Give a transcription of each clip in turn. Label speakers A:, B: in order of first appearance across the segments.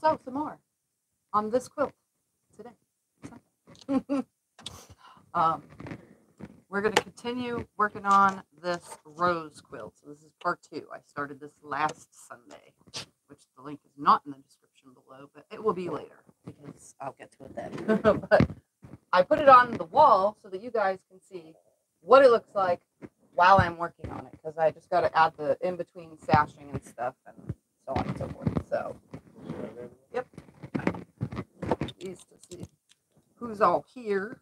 A: sew some more on this quilt today. um, we're going to continue working on this rose quilt. So this is part two. I started this last Sunday, which the link is not in the description below, but it will be later because I'll get to it then. but I put it on the wall so that you guys can see what it looks like while I'm working on it because I just got to add the in between sashing and stuff and so on and so forth. So, yep. Pleased to see who's all here.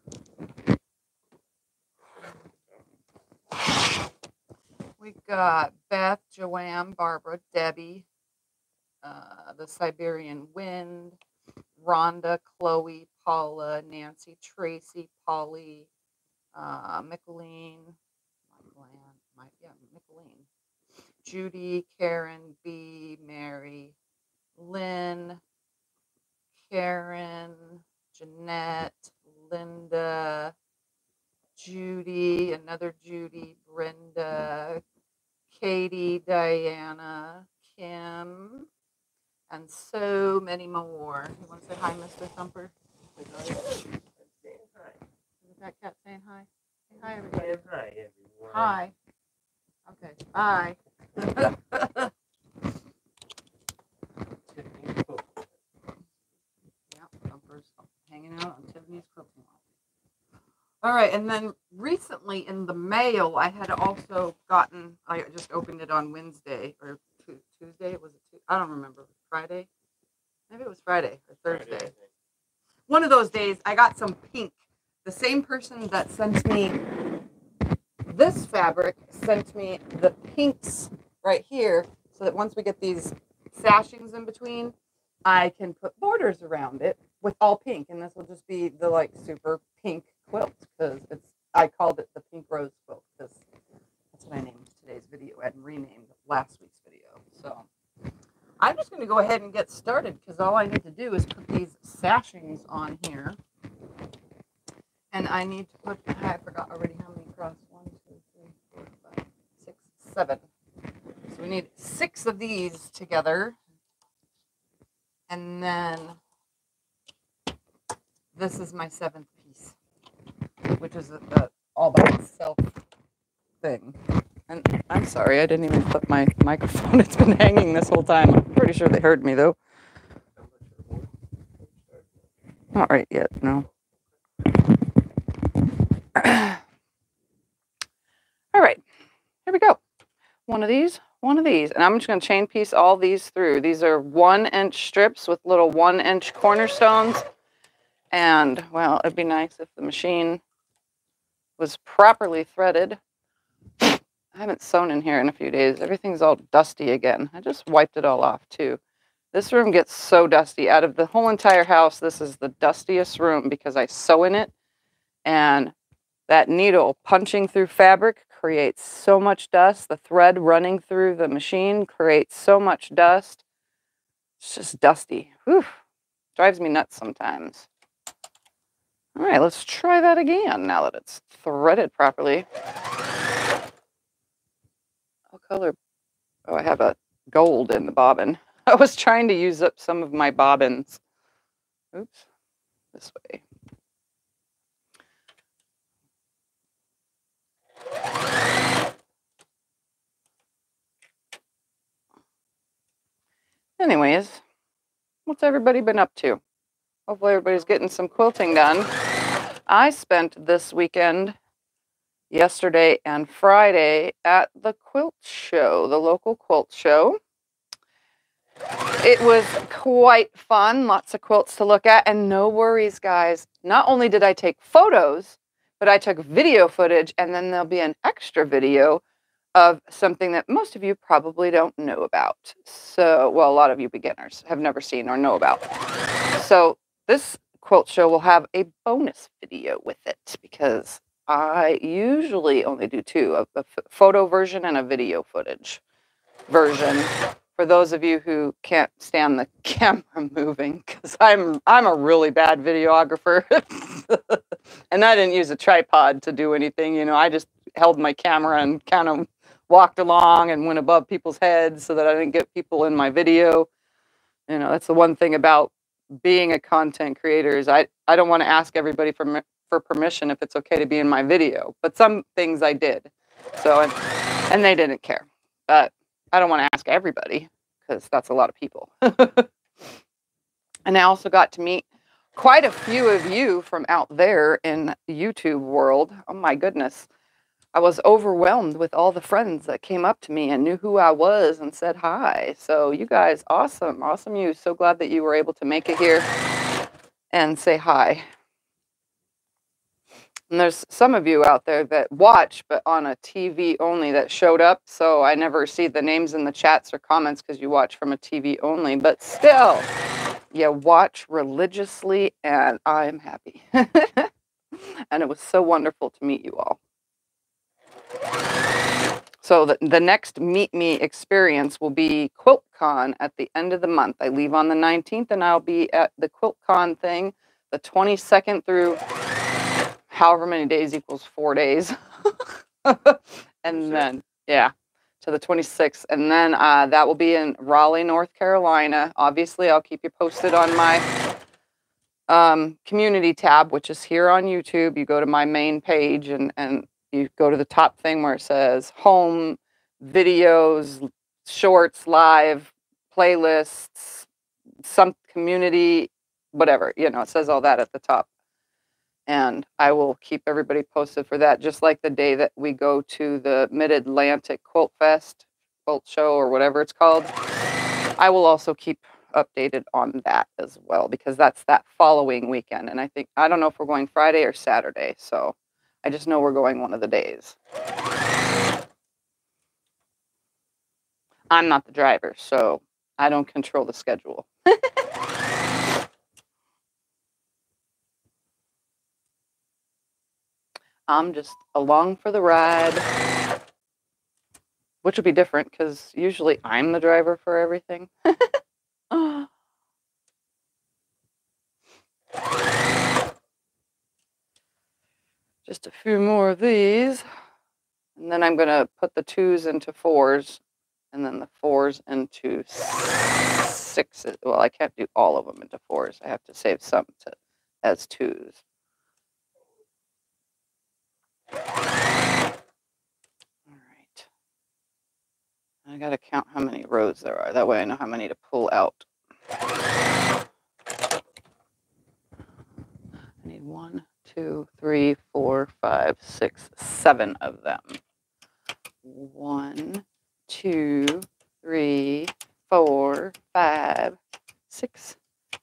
A: We've got Beth, Joanne, Barbara, Debbie, uh, the Siberian Wind, Rhonda, Chloe, Paula, Nancy, Tracy, Polly, uh, Micheline, yeah, Micheline, Judy, Karen, B, Mary, Lynn, Karen, Jeanette, Linda, Judy, another Judy, Brenda, Katie, Diana, Kim, and so many more. You want to say hi, Mr. Thumper? Is that cat saying hi? Say hi, everybody.
B: Hi, everyone.
A: Hi. Okay, bye.
B: Tiffany Cook.
A: Yeah, Thumper's hanging out on Tiffany's. All right, and then recently in the mail, I had also gotten. I just opened it on Wednesday or Tu- Tuesday. Was it? I don't remember. Friday? Maybe it was Friday or Thursday.
B: Think.
A: One of those days, I got some pink. The same person that sent me this fabric sent me the pinks right here, so that once we get these sashings in between, I can put borders around it with all pink, and this will just be the like super pink quilt because it's. I called it the pink rose quilt because that's what I named today's video and renamed last week's video. So I'm just going to go ahead and get started because all I need to do is put these sashings on here. And I need to put, I forgot already how many across. One, two, three, four, five, six, seven. So we need six of these together. And then this is my seventh piece, which is a, a all by itself thing. And I'm sorry, I didn't even flip my microphone. It's been hanging this whole time. I'm pretty sure they heard me though. Not right yet, no. all right, here we go. One of these, one of these. And I'm just going to chain piece all these through. These are one inch strips with little one inch cornerstones. And well, it'd be nice if the machine was properly threaded. I haven't sewn in here in a few days. Everything's all dusty again. I just wiped it all off too. This room gets so dusty. Out of the whole entire house, this is the dustiest room because I sew in it. And that needle punching through fabric creates so much dust. The thread running through the machine creates so much dust. It's just dusty. Whew. Drives me nuts sometimes. All right, let's try that again now that it's threaded properly. What color? Oh, I have a gold in the bobbin. I was trying to use up some of my bobbins. Oops, this way. Anyways, what's everybody been up to? Hopefully, everybody's getting some quilting done. I spent this weekend, yesterday and Friday, at the quilt show, the local quilt show. It was quite fun, lots of quilts to look at, and no worries, guys. Not only did I take photos, but I took video footage, and then there'll be an extra video of something that most of you probably don't know about. So, well, a lot of you beginners have never seen or know about. So, this quilt show will have a bonus video with it because I usually only do two a, a photo version and a video footage version for those of you who can't stand the camera moving because I'm I'm a really bad videographer and I didn't use a tripod to do anything you know I just held my camera and kind of walked along and went above people's heads so that I didn't get people in my video. You know, that's the one thing about being a content creator is I, I don't want to ask everybody for for permission if it's okay to be in my video. But some things I did. So and, and they didn't care. But I don't want to ask everybody because that's a lot of people. and I also got to meet quite a few of you from out there in YouTube world. Oh my goodness. I was overwhelmed with all the friends that came up to me and knew who I was and said hi. So you guys, awesome, awesome you. So glad that you were able to make it here and say hi. And there's some of you out there that watch, but on a TV only that showed up. So I never see the names in the chats or comments because you watch from a TV only. But still, you watch religiously, and I'm happy. and it was so wonderful to meet you all. So the, the next Meet Me experience will be QuiltCon at the end of the month. I leave on the 19th, and I'll be at the QuiltCon thing the 22nd through however many days equals four days. and then, yeah, to the 26th. And then uh, that will be in Raleigh, North Carolina. Obviously, I'll keep you posted on my um, community tab, which is here on YouTube. You go to my main page and, and you go to the top thing where it says home, videos, shorts, live, playlists, some community, whatever. You know, it says all that at the top and I will keep everybody posted for that. Just like the day that we go to the Mid Atlantic Quilt Fest, Quilt Show, or whatever it's called, I will also keep updated on that as well because that's that following weekend. And I think, I don't know if we're going Friday or Saturday. So I just know we're going one of the days. I'm not the driver, so I don't control the schedule. I'm just along for the ride, which would be different because usually I'm the driver for everything. Just a few more of these. And then I'm going to put the twos into fours and then the fours into sixes. Well, I can't do all of them into fours. I have to save some to as twos. All right. I got to count how many rows there are. That way I know how many to pull out. I need one, two, three, four, five, six, seven of them. One, two, three, four, five, six,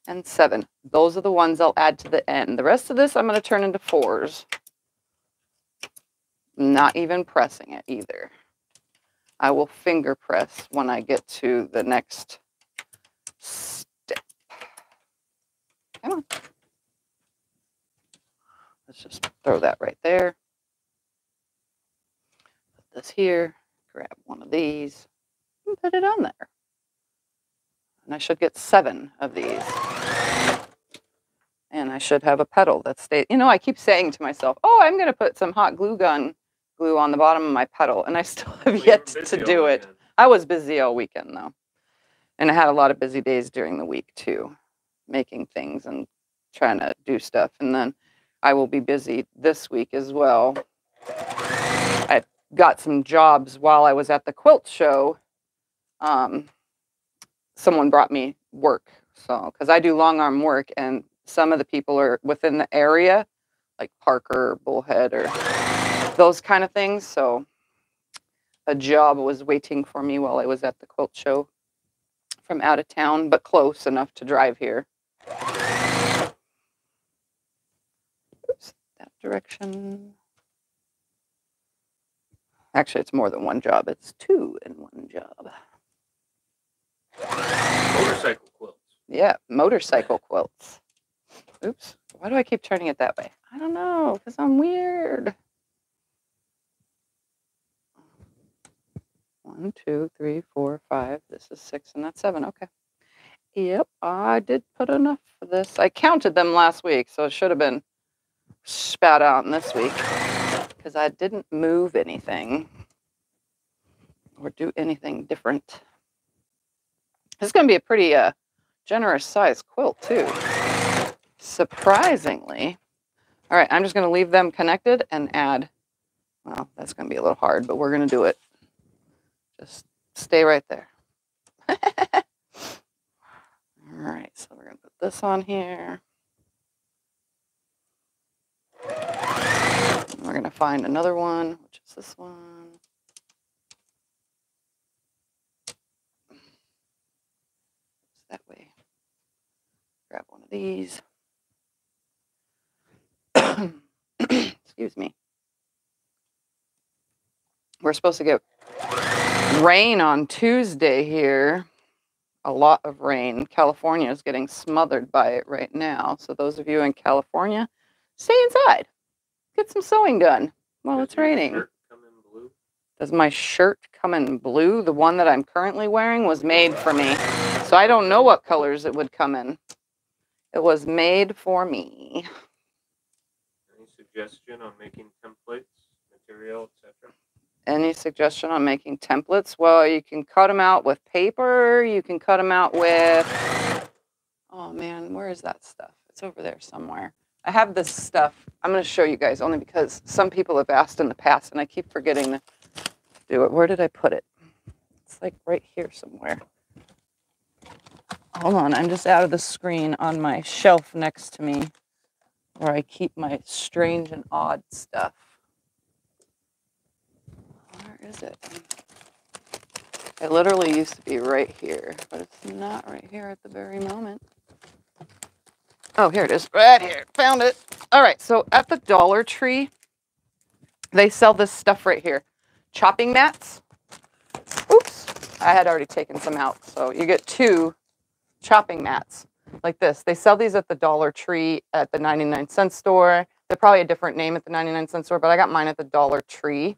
A: and seven. Those are the ones I'll add to the end. The rest of this I'm going to turn into fours. Not even pressing it either. I will finger press when I get to the next step. Come on. Let's just throw that right there. Put this here, grab one of these, and put it on there. And I should get seven of these. And I should have a pedal that stays. You know, I keep saying to myself, oh, I'm going to put some hot glue gun glue on the bottom of my pedal, and I still have yet to do it. I was busy all weekend though, and I had a lot of busy days during the week too, making things and trying to do stuff. And then I will be busy this week as well. I got some jobs while I was at the quilt show. Um, someone brought me work, so because I do long arm work, and some of the people are within the area, like Parker, Bullhead, or those kind of things. So a job was waiting for me while I was at the quilt show from out of town, but close enough to drive here. Oops, that direction. Actually, it's more than one job. It's two in one job.
B: Motorcycle quilts.
A: Yeah, motorcycle quilts. Oops. Why do I keep turning it that way? I don't know, because I'm weird. One, two, three, four, five. This is six, and that's seven. Okay. Yep, I did put enough for this. I counted them last week, so it should have been spat out in this week because I didn't move anything. or do anything different. This is going to be a pretty uh, generous size quilt too. Surprisingly. All right, I'm just going to leave them connected and add, well, that's going to be a little hard, but we're going to do it. Just stay right there. All right, so we're going to put this on here. We're going to find another one, which is this one. That way. Grab one of these. Excuse me. We're supposed to get rain on Tuesday here. A lot of rain. California is getting smothered by it right now. So, those of you in California, stay inside. Get some sewing done while it's raining. Does my shirt come in blue? The one that I'm currently wearing was made for me. So I don't know what colors it would come in. It was made for me.
B: Any suggestion on making templates, material, etc.?
A: Any suggestion on making templates? Well, you can cut them out with paper. You can cut them out with. Oh man, where is that stuff? It's over there somewhere. I have this stuff. I'm going to show you guys only because some people have asked in the past and I keep forgetting to do it. Where did I put it? It's like right here somewhere. Hold on, I'm just out of the screen on my shelf next to me where I keep my strange and odd stuff. Where is it? It literally used to be right here, but it's not right here at the very moment. Oh, here it is. Right here. Found it. All right. So at the Dollar Tree, they sell this stuff right here chopping mats. Oops. I had already taken some out. So you get two chopping mats like this. They sell these at the Dollar Tree at the 99 cent store. They're probably a different name at the 99 cent store, but I got mine at the Dollar Tree.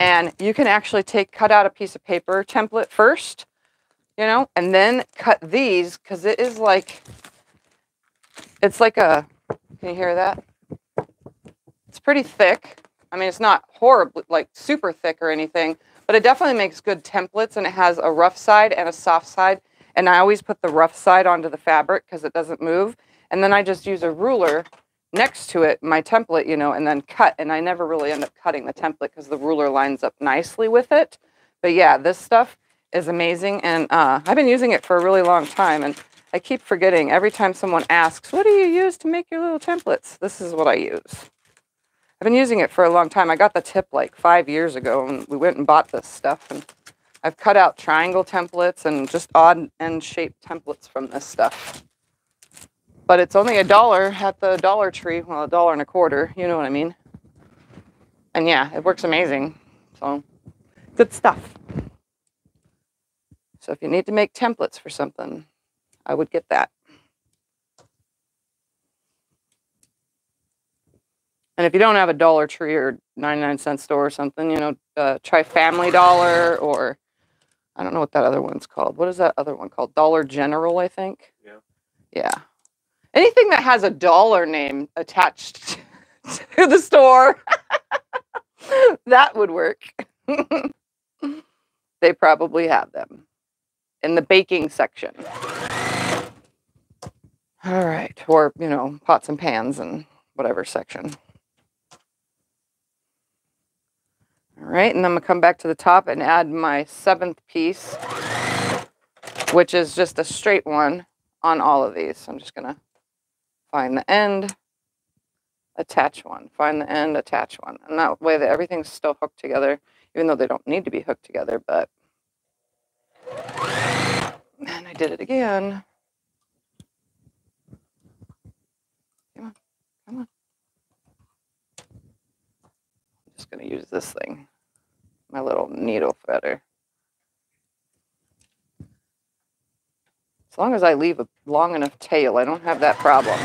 A: And you can actually take, cut out a piece of paper template first, you know, and then cut these because it is like it's like a, can you hear that? It's pretty thick. I mean, it's not horribly, like super thick or anything, but it definitely makes good templates and it has a rough side and a soft side. And I always put the rough side onto the fabric because it doesn't move. And then I just use a ruler next to it, my template, you know, and then cut. And I never really end up cutting the template because the ruler lines up nicely with it. But yeah, this stuff is amazing. And uh, I've been using it for a really long time. And I keep forgetting every time someone asks, What do you use to make your little templates? This is what I use. I've been using it for a long time. I got the tip like five years ago and we went and bought this stuff. And I've cut out triangle templates and just odd end shaped templates from this stuff. But it's only a dollar at the Dollar Tree. Well, a dollar and a quarter. You know what I mean? And yeah, it works amazing. So good stuff. So if you need to make templates for something, I would get that. And if you don't have a Dollar Tree or 99 cent store or something, you know, uh, try Family Dollar or I don't know what that other one's called. What is that other one called? Dollar General, I think.
B: Yeah.
A: Yeah. Anything that has a dollar name attached to the store, that would work. they probably have them in the baking section. All right. Or, you know, pots and pans and whatever section. All right. And I'm going to come back to the top and add my seventh piece, which is just a straight one on all of these. So I'm just going to find the end, attach one, find the end, attach one. And that way that everything's still hooked together, even though they don't need to be hooked together, but and I did it again. Come on. I'm just going to use this thing, my little needle threader. As long as I leave a long enough tail, I don't have that problem.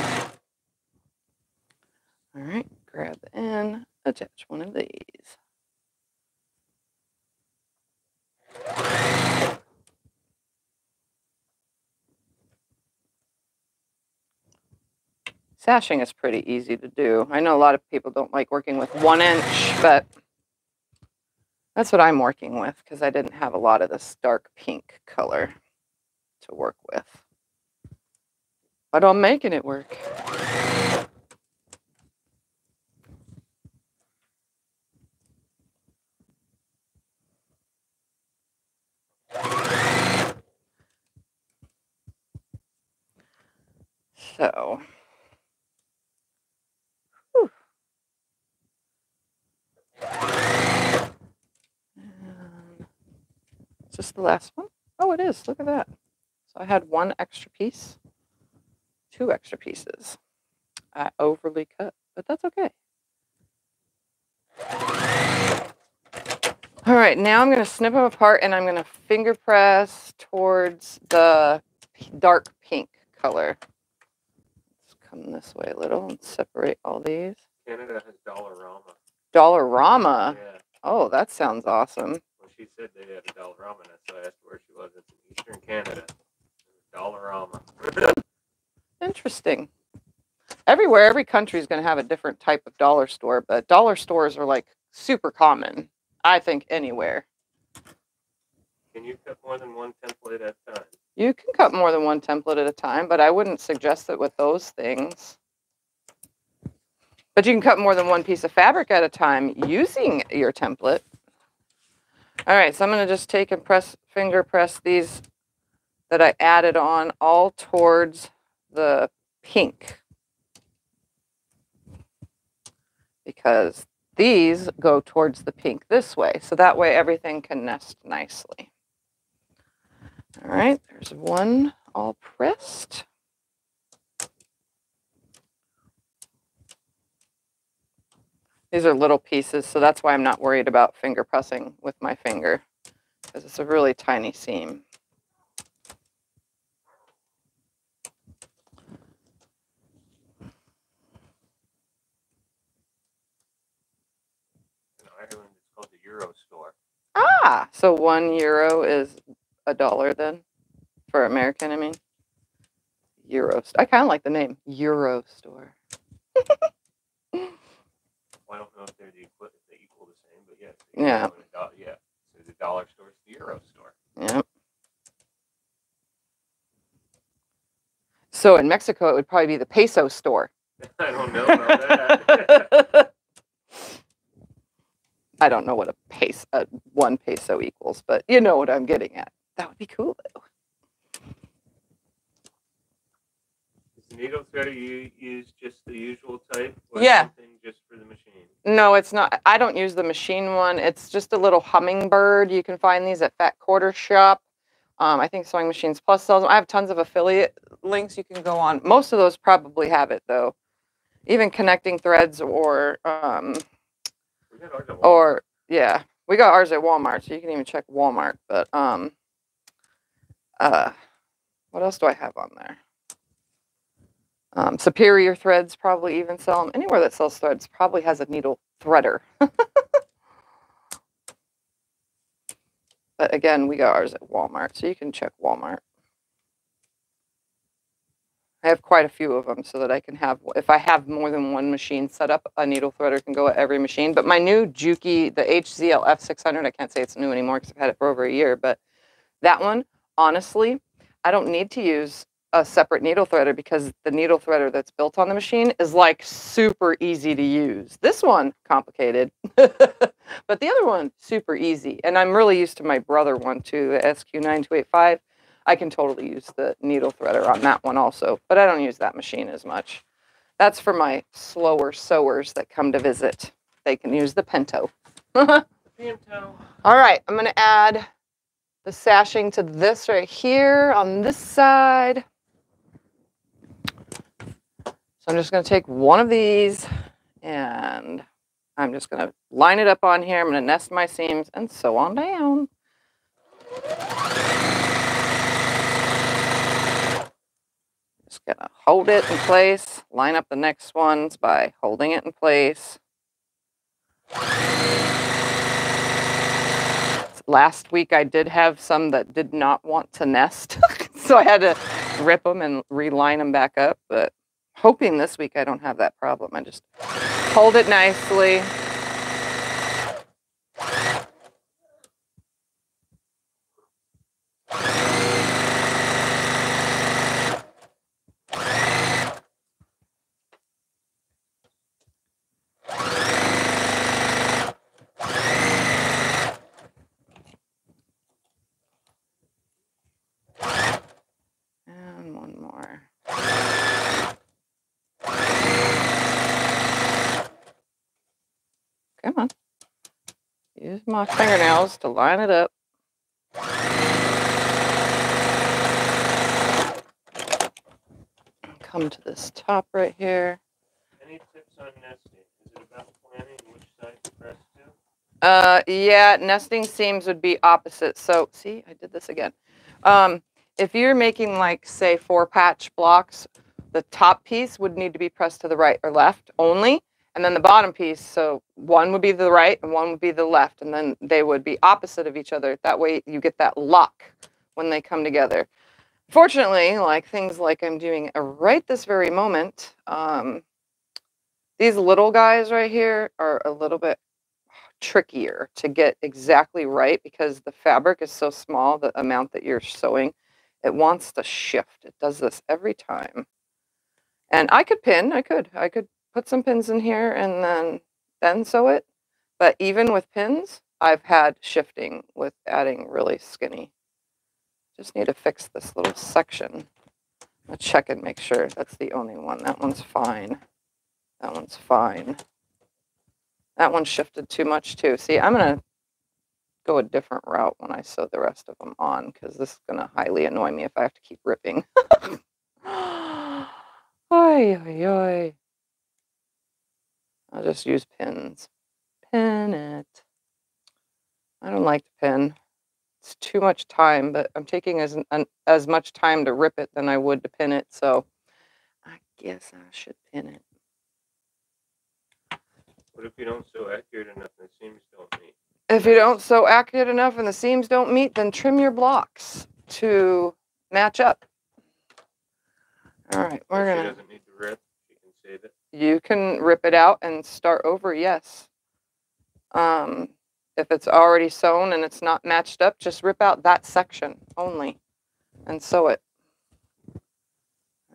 A: All right, grab end, attach one of these. Sashing is pretty easy to do. I know a lot of people don't like working with one inch, but That's what I'm working with because I didn't have a lot of this dark pink color to work with. But I'm making it work. So, Is this the last one? Oh, it is. Look at that. So I had one extra piece, two extra pieces. I overly cut, but that's okay. All right, now I'm going to snip them apart and I'm going to finger press towards the dark pink color. Let's come this way a little and separate all these.
B: Canada has Dollarama.
A: Dollarama.
B: yeah.
A: Oh, that sounds awesome.
B: Well, she said they had a Dollarama, and so I asked where she was. It's in Eastern Canada. Dollarama.
A: Interesting. Everywhere, every country is going to have a different type of dollar store, but dollar stores are like super common, I think, anywhere.
B: Can you cut more than one template at a time?
A: You can cut more than one template at a time, but I wouldn't suggest it with those things. But you can cut more than one piece of fabric at a time using your template. All right, so I'm going to just take and press, finger press these that I added on all towards the pink. Because these go towards the pink this way, so that way everything can nest nicely. All right, there's one all pressed. These are little pieces, so that's why I'm not worried about finger pressing with my finger, because it's a really tiny seam.
B: In Ireland, it's called the Euro store.
A: Ah, so one euro is a dollar then, for American, I mean. Euro. I kind of like the name Euro Store.
B: I don't know if they're the equi- if they equal the same, but yes.
A: Yeah.
B: yeah. So the dollar store is the Euro store.
A: Yep. So in Mexico, it would probably be the peso store.
B: I don't know about that.
A: I don't know what a peso, uh, one peso equals, but you know what I'm getting at. That would be cool though.
B: Needle threader you use just the usual type? Or
A: Yeah.
B: Something just for the machine.
A: No, it's not. I don't use the machine one. It's just a little hummingbird. You can find these at Fat Quarter Shop. Um, I think Sewing Machines Plus sells them. I have tons of affiliate links you can go on. Most of those probably have it though. Even connecting threads or um,
B: We got ours at Walmart.
A: or yeah, we got ours at Walmart, so you can even check Walmart. But um, uh, what else do I have on there? Um, Superior Threads probably even sell them. Anywhere that sells threads probably has a needle threader. but again, we got ours at Walmart, so you can check Walmart. I have quite a few of them so that I can have, if I have more than one machine set up, a needle threader can go at every machine. But my new Juki, the HZL F600, I can't say it's new anymore because I've had it for over a year, but that one, honestly, I don't need to use a separate needle threader because the needle threader that's built on the machine is like super easy to use. This one, complicated, but the other one, super easy. And I'm really used to my brother one too, the SQ9285. I can totally use the needle threader on that one also, but I don't use that machine as much. That's for my slower sewers that come to visit. They can use the Pento.
B: Pinto.
A: All right, I'm gonna add the sashing to this right here on this side. So I'm just gonna take one of these and I'm just gonna line it up on here. I'm gonna nest my seams and sew on down. Just gonna hold it in place, line up the next ones by holding it in place. Last week I did have some that did not want to nest, so I had to rip them and reline them back up. But hoping this week I don't have that problem. I just hold it nicely. use my fingernails to line it up. Come to this top right here.
B: Any tips on nesting? Is it about planning which side to press to?
A: Uh, yeah, nesting seams would be opposite. So, see, I did this again. Um, if you're making like, say, four patch blocks, the top piece would need to be pressed to the right or left only, and then the bottom piece. So one would be the right and one would be the left, and then they would be opposite of each other. That way, you get that lock when they come together. Fortunately, like things like I'm doing right this very moment, um, these little guys right here are a little bit trickier to get exactly right because the fabric is so small, the amount that you're sewing, it wants to shift. It does this every time. And I could pin, I could, I could put some pins in here and then then sew it. But even with pins, I've had shifting with adding really skinny. Just need to fix this little section. I'll check and make sure that's the only one. That one's fine. That one's fine. That one shifted too much too. See, I'm going to go a different route when I sew the rest of them on because this is going to highly annoy me if I have to keep ripping. Oy, oy, oy. I'll just use pins. Pin it. I don't like to pin. It's too much time, but I'm taking as an, as much time to rip it than I would to pin it, so I guess I should pin it.
B: What if you don't sew accurate enough and the seams don't meet?
A: If you don't sew accurate enough and the seams don't meet, then trim your blocks to match up. All right, we're
B: If
A: gonna.
B: She doesn't need to rip. She can save it.
A: You can rip it out and start over, yes. Um, if it's already sewn and it's not matched up, just rip out that section only and sew it.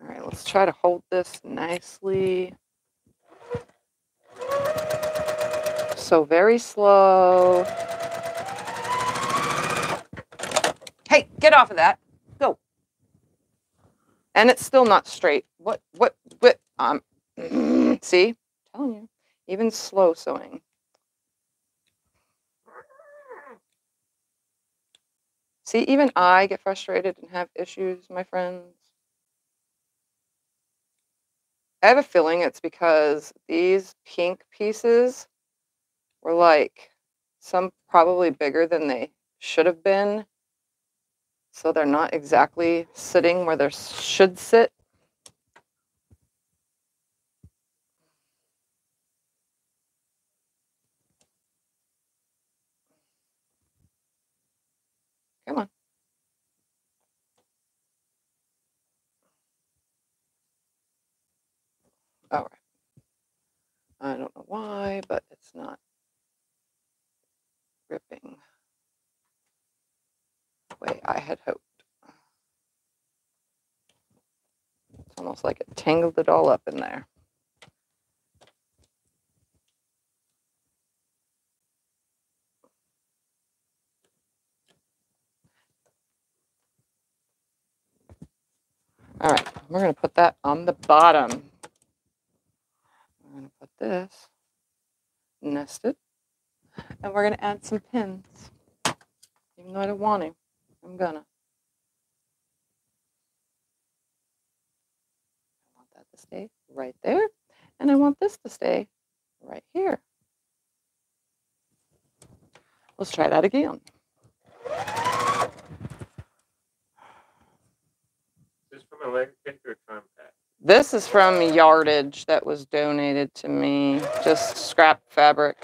A: All right, let's try to hold this nicely. So very slow. Hey, get off of that. Go. And it's still not straight. What, what, what? Um, see, telling you, even slow sewing. See, even I get frustrated and have issues, my friends. I have a feeling it's because these pink pieces were like some probably bigger than they should have been. So they're not exactly sitting where they should sit. Come on. All right. I don't know why, but it's not ripping the way I had hoped. It's almost like it tangled it all up in there. All right, we're going to put that on the bottom. We're going to put this nested, and we're going to add some pins. Even though I don't want to, I'm gonna. I want that to stay right there, and I want this to stay right here. Let's try that again.
B: This from a Legit Kit or?
A: This is from yardage that was donated to me, just scrap fabric.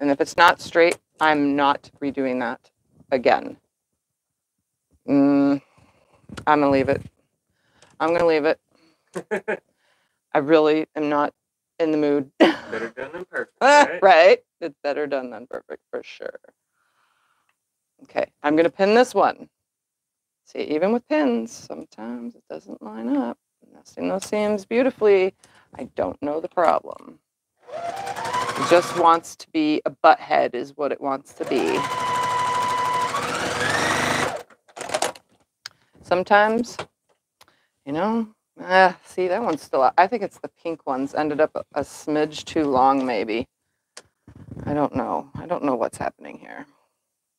A: And if it's not straight, I'm not redoing that again. Mm, I'm gonna leave it. I'm gonna leave it. I really am not in the mood.
B: Better done than perfect. Right?
A: right? It's better done than perfect for sure. Okay, I'm gonna pin this one. See, even with pins, sometimes it doesn't line up. Nesting those seams beautifully. I don't know the problem. It just wants to be a butt head is what it wants to be. Sometimes, you know, Ah, see, that one's still out. I think it's the pink ones ended up a, a smidge too long, maybe. I don't know. I don't know what's happening here.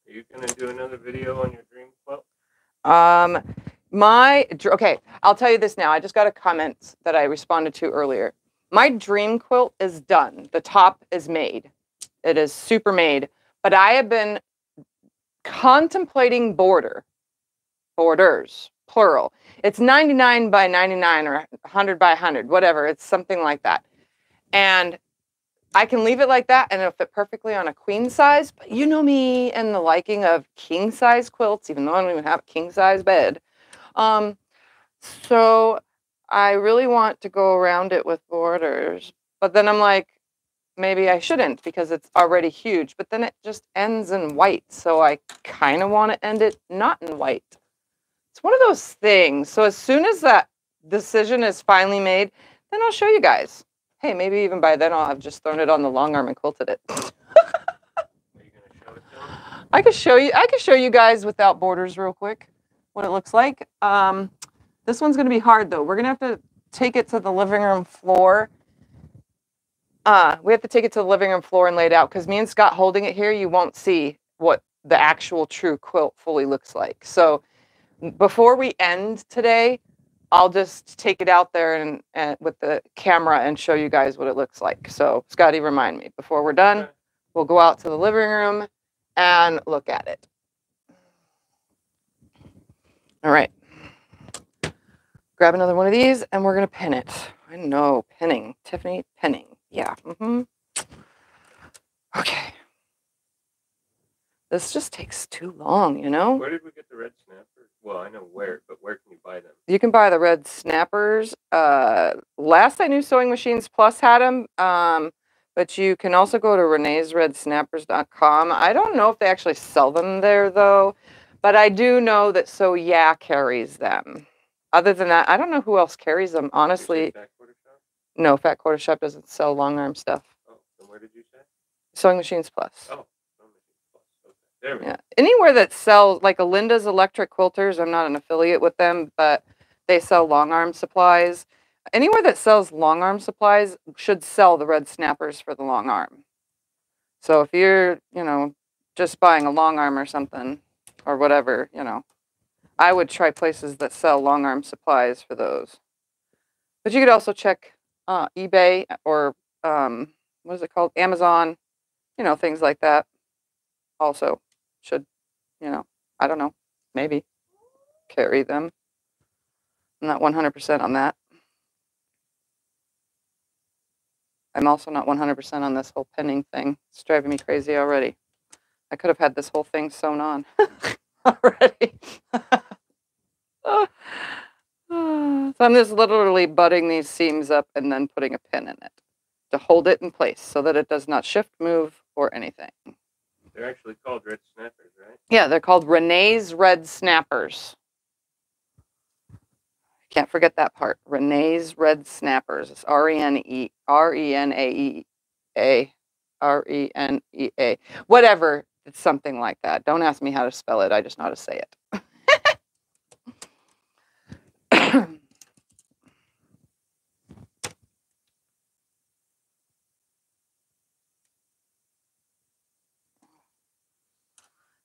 B: Are you gonna do another video on your dream quilt?
A: Um, my okay, I'll tell you this now. I just got a comment that I responded to earlier. My dream quilt is done. The top is made. It is super made, but I have been contemplating border, borders, plural. It's 99 by 99 or 100 by 100, whatever. It's something like that. And I can leave it like that and it'll fit perfectly on a queen size. But you know me and the liking of king size quilts, even though I don't even have a king size bed. Um, so I really want to go around it with borders. But then I'm like, maybe I shouldn't because it's already huge. But then it just ends in white. So I kind of want to end it not in white. It's one of those things. So as soon as that decision is finally made, then I'll show you guys. Hey, maybe even by then I'll have just thrown it on the long arm and quilted it. I could show you. I could show you guys without borders real quick what it looks like. Um, this one's gonna be hard though. We're gonna have to take it to the living room floor. Uh, we have to take it to the living room floor and lay it out because me and Scott holding it here, you won't see what the actual true quilt fully looks like. So before we end today, I'll just take it out there and, and with the camera and show you guys what it looks like. So Scotty, remind me before we're done.
B: Okay.
A: We'll go out to the living room and look at it. All right. Grab another one of these and we're going to pin it. I know, pinning. Tiffany, pinning. Yeah. hmm Okay. This just takes too long, you know?
B: Where did we get the red snappers? Well, I know where, but where can you buy them?
A: You can buy the red snappers. Uh, last I knew, Sewing Machines Plus had them. Um, but you can also go to renee'sredsnappers.com. I don't know if they actually sell them there though, but I do know that So Yeah carries them. Other than that, I don't know who else carries them. Honestly,
B: shop?
A: no, Fat Quarter Shop doesn't sell long arm stuff.
B: Oh, where did you say?
A: Sewing Machines Plus.
B: Oh, Sewing Machines Plus. Okay. There we go.
A: Yeah. Anywhere that sells like Alinda's Electric Quilters, I'm not an affiliate with them, but they sell long arm supplies. Anywhere that sells long arm supplies should sell the red snappers for the long arm. So if you're, you know, just buying a long arm or something or whatever, you know, I would try places that sell long arm supplies for those. But you could also check uh, eBay or um, what is it called? Amazon, you know, things like that. Also, should, you know, I don't know, maybe carry them. I'm not 100% on that. I'm also not 100% on this whole pinning thing. It's driving me crazy already. I could have had this whole thing sewn on already. so I'm just literally butting these seams up and then putting a pin in it to hold it in place so that it does not shift, move, or anything.
B: They're actually called red snappers, right?
A: Yeah, they're called Renee's Red Snappers. Can't forget that part. Renee's Red Snappers. It's R E N E R E N A E A R E N E A. Whatever. It's something like that. Don't ask me how to spell it. I just know how to say it.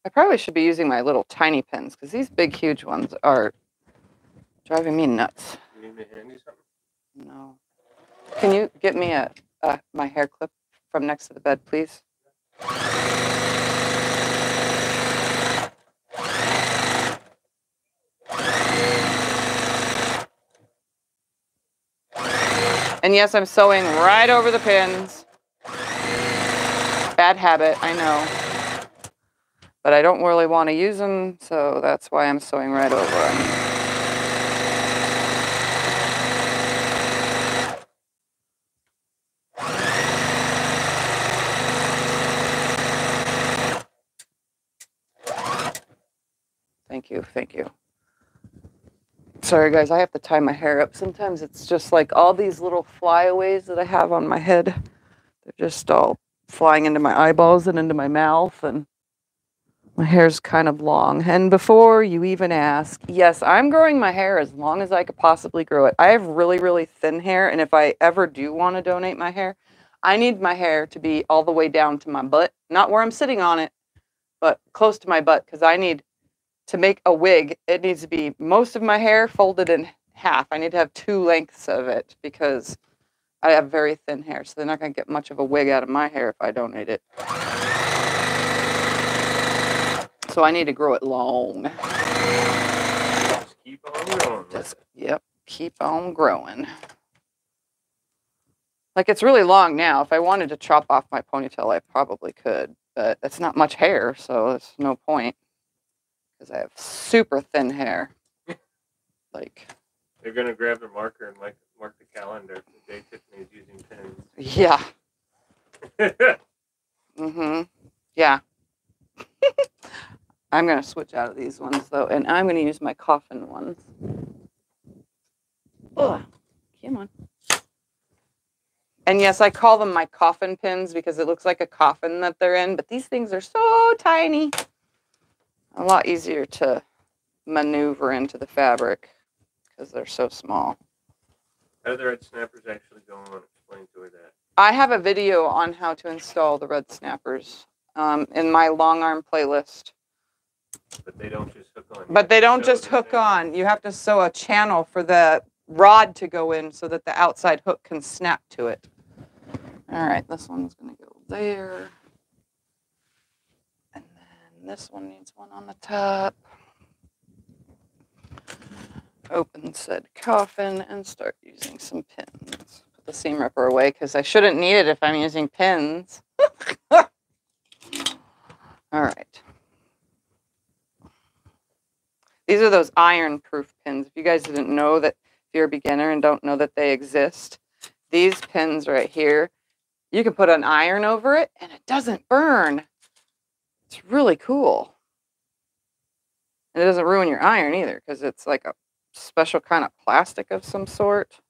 A: I probably should be using my little tiny pins because these big, huge ones are driving me nuts.
B: You need me to hand you something?
A: No. Can you get me a, a my hair clip from next to the bed, please? And yes, I'm sewing right over the pins. Bad habit, I know. But I don't really want to use them, so that's why I'm sewing right over them. You, thank you. Sorry, guys, I have to tie my hair up. Sometimes it's just like all these little flyaways that I have on my head. They're just all flying into my eyeballs and into my mouth, and My hair's kind of long. And before you even ask, yes, I'm growing my hair as long as I could possibly grow it. I have really, really thin hair. And if I ever do want to donate my hair, I need my hair to be all the way down to my butt, not where I'm sitting on it, but close to my butt, because I need to make a wig. It needs to be most of my hair folded in half. I need to have two lengths of it because I have very thin hair. So they're not going to get much of a wig out of my hair if I donate it. So I need to grow it long.
B: Just keep on with
A: Just, yep, keep on growing. Like it's really long now. If I wanted to chop off my ponytail, I probably could, but it's not much hair, so it's no point. Because I have super thin hair. Like,
B: They're gonna grab their marker and like mark the calendar. The day Tiffany's using
A: pins.
B: yeah.
A: Mm-hmm. Yeah. I'm gonna switch out of these ones though, and I'm gonna use my coffin ones. Ugh. Come on. And yes, I call them my coffin pins because it looks like a coffin that they're in, but these things are so tiny. A lot easier to maneuver into the fabric because they're so small.
B: How do the red snappers actually go on? Explain to her that.
A: I have a video on how to install the red snappers um, in my long arm playlist.
B: But they don't just hook on.
A: But they don't just hook
B: thing.
A: on. You have to sew a channel for the rod to go in so that the outside hook can snap to it. All right, this one's going to go there. And this one needs one on the top. Open said coffin and start using some pins. Put the seam ripper away because I shouldn't need it if I'm using pins. All right. These are those iron proof pins. If you guys didn't know that, if you're a beginner and don't know that they exist, these pins right here, you can put an iron over it and it doesn't burn. It's really cool. And it doesn't ruin your iron either because it's like a special kind of plastic of some sort.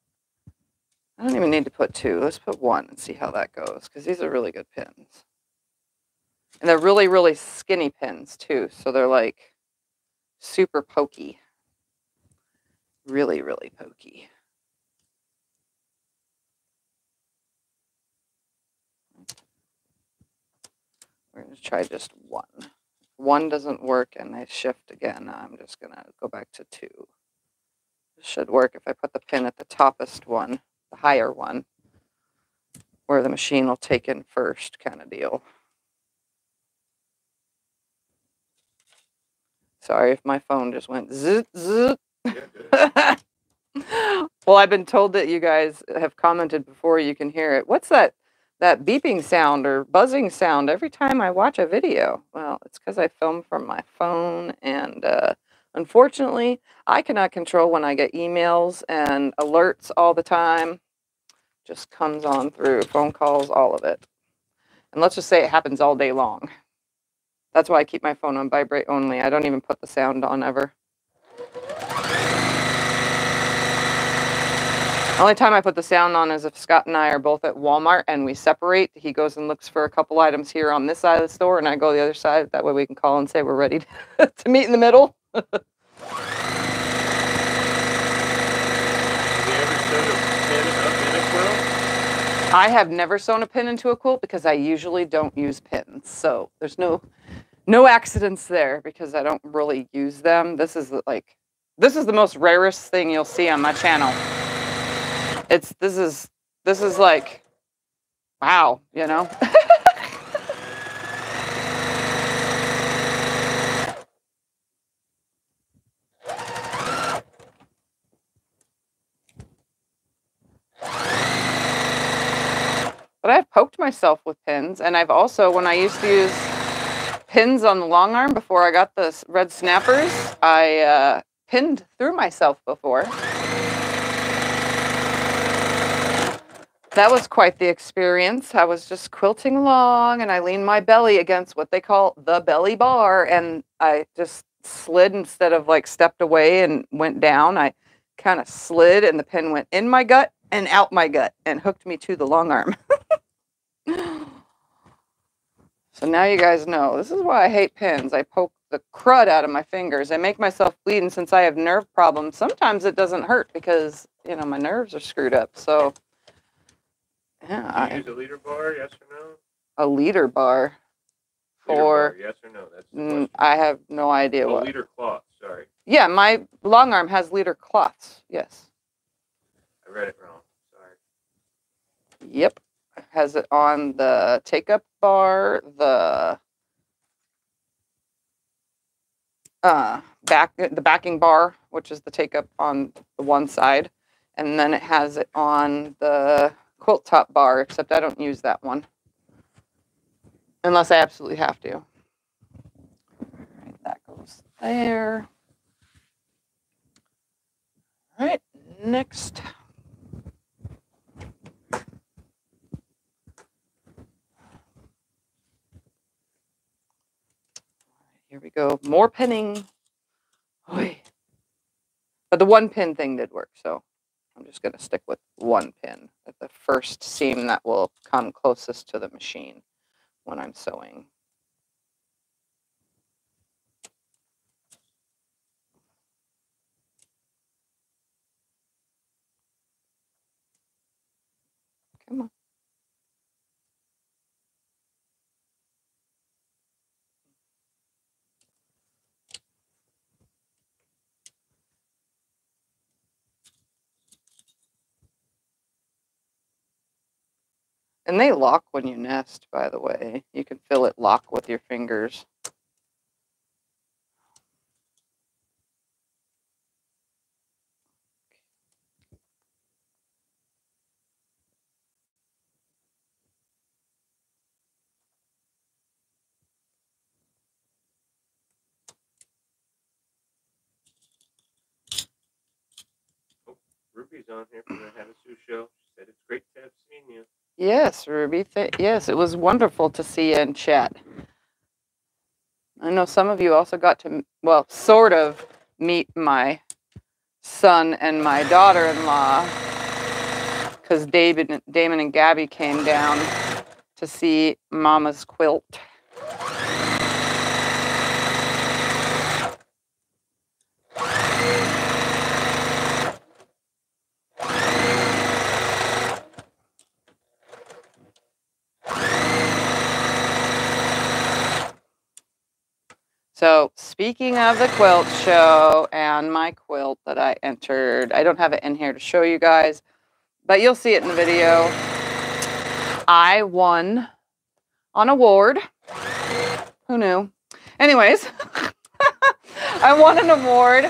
A: I don't even need to put two. Let's put one and see how that goes because these are really good pins. And they're really, really skinny pins too. So they're like super pokey. Really, really pokey. We're going to try just one. One doesn't work and I shift again, I'm just going to go back to two. This should work if I put the pin at the toppest one, the higher one, where the machine will take in first kind of deal. Sorry if my phone just went zzz, zzz.
B: Yeah,
A: well, I've been told that you guys have commented before you can hear it. What's that that beeping sound or buzzing sound every time I watch a video? Well, it's because I film from my phone and uh, unfortunately, I cannot control when I get emails and alerts all the time. Just comes on through phone calls, all of it. And let's just say it happens all day long. That's why I keep my phone on vibrate only. I don't even put the sound on ever. Only time I put the sound on is if Scott and I are both at Walmart and we separate. He goes and looks for a couple items here on this side of the store, and I go the other side. That way we can call and say we're ready to, to meet in the middle.
B: Have you ever sewed a pin up in a quilt?
A: I have never sewn a pin into a quilt because I usually don't use pins. So there's no no accidents there because I don't really use them. This is like this is the most rarest thing you'll see on my channel. It's this is this is like wow, you know. But I've poked myself with pins, and I've also, when I used to use pins on the long arm before I got the red snappers, I uh, pinned through myself before. That was quite the experience. I was just quilting along, and I leaned my belly against what they call the belly bar, and I just slid instead of like stepped away and went down. I kind of slid, and the pin went in my gut and out my gut and hooked me to the long arm. So now you guys know. This is why I hate pins. I poke the crud out of my fingers. I make myself bleed, and since I have nerve problems, sometimes it doesn't hurt because you know my nerves are screwed up. So yeah,
B: Do you
A: I,
B: use a leader bar? Yes or no?
A: a leader bar for
B: bar, yes or no? That's
A: mm. I have no idea
B: oh,
A: what.
B: leader cloth. Sorry,
A: Yeah, my long arm has leader cloths. Yes.
B: I read it wrong. Sorry.
A: Yep. Has it on the take up bar, the uh back the backing bar, which is the take up on the one side, and then it has it on the quilt top bar, except I don't use that one. Unless I absolutely have to. That goes there. All right, next. Here we go. More pinning. Oy. But the one pin thing did work, so I'm just going to stick with one pin the first seam that will come closest to the machine when I'm sewing. And they lock when you nest, by the way. You can feel it lock with your fingers.
B: Oh, Ruby's on here from the Havasu show. She said it's great to.
A: Yes, Ruby. Th- yes, it was wonderful to see you in chat. I know some of you also got to, well, sort of meet my son and my daughter in law because David, Damon and Gabby came down to see Mama's quilt. So, speaking of the quilt show and my quilt that I entered, I don't have it in here to show you guys, but you'll see it in the video. I won an award. Who knew? Anyways, I won an award,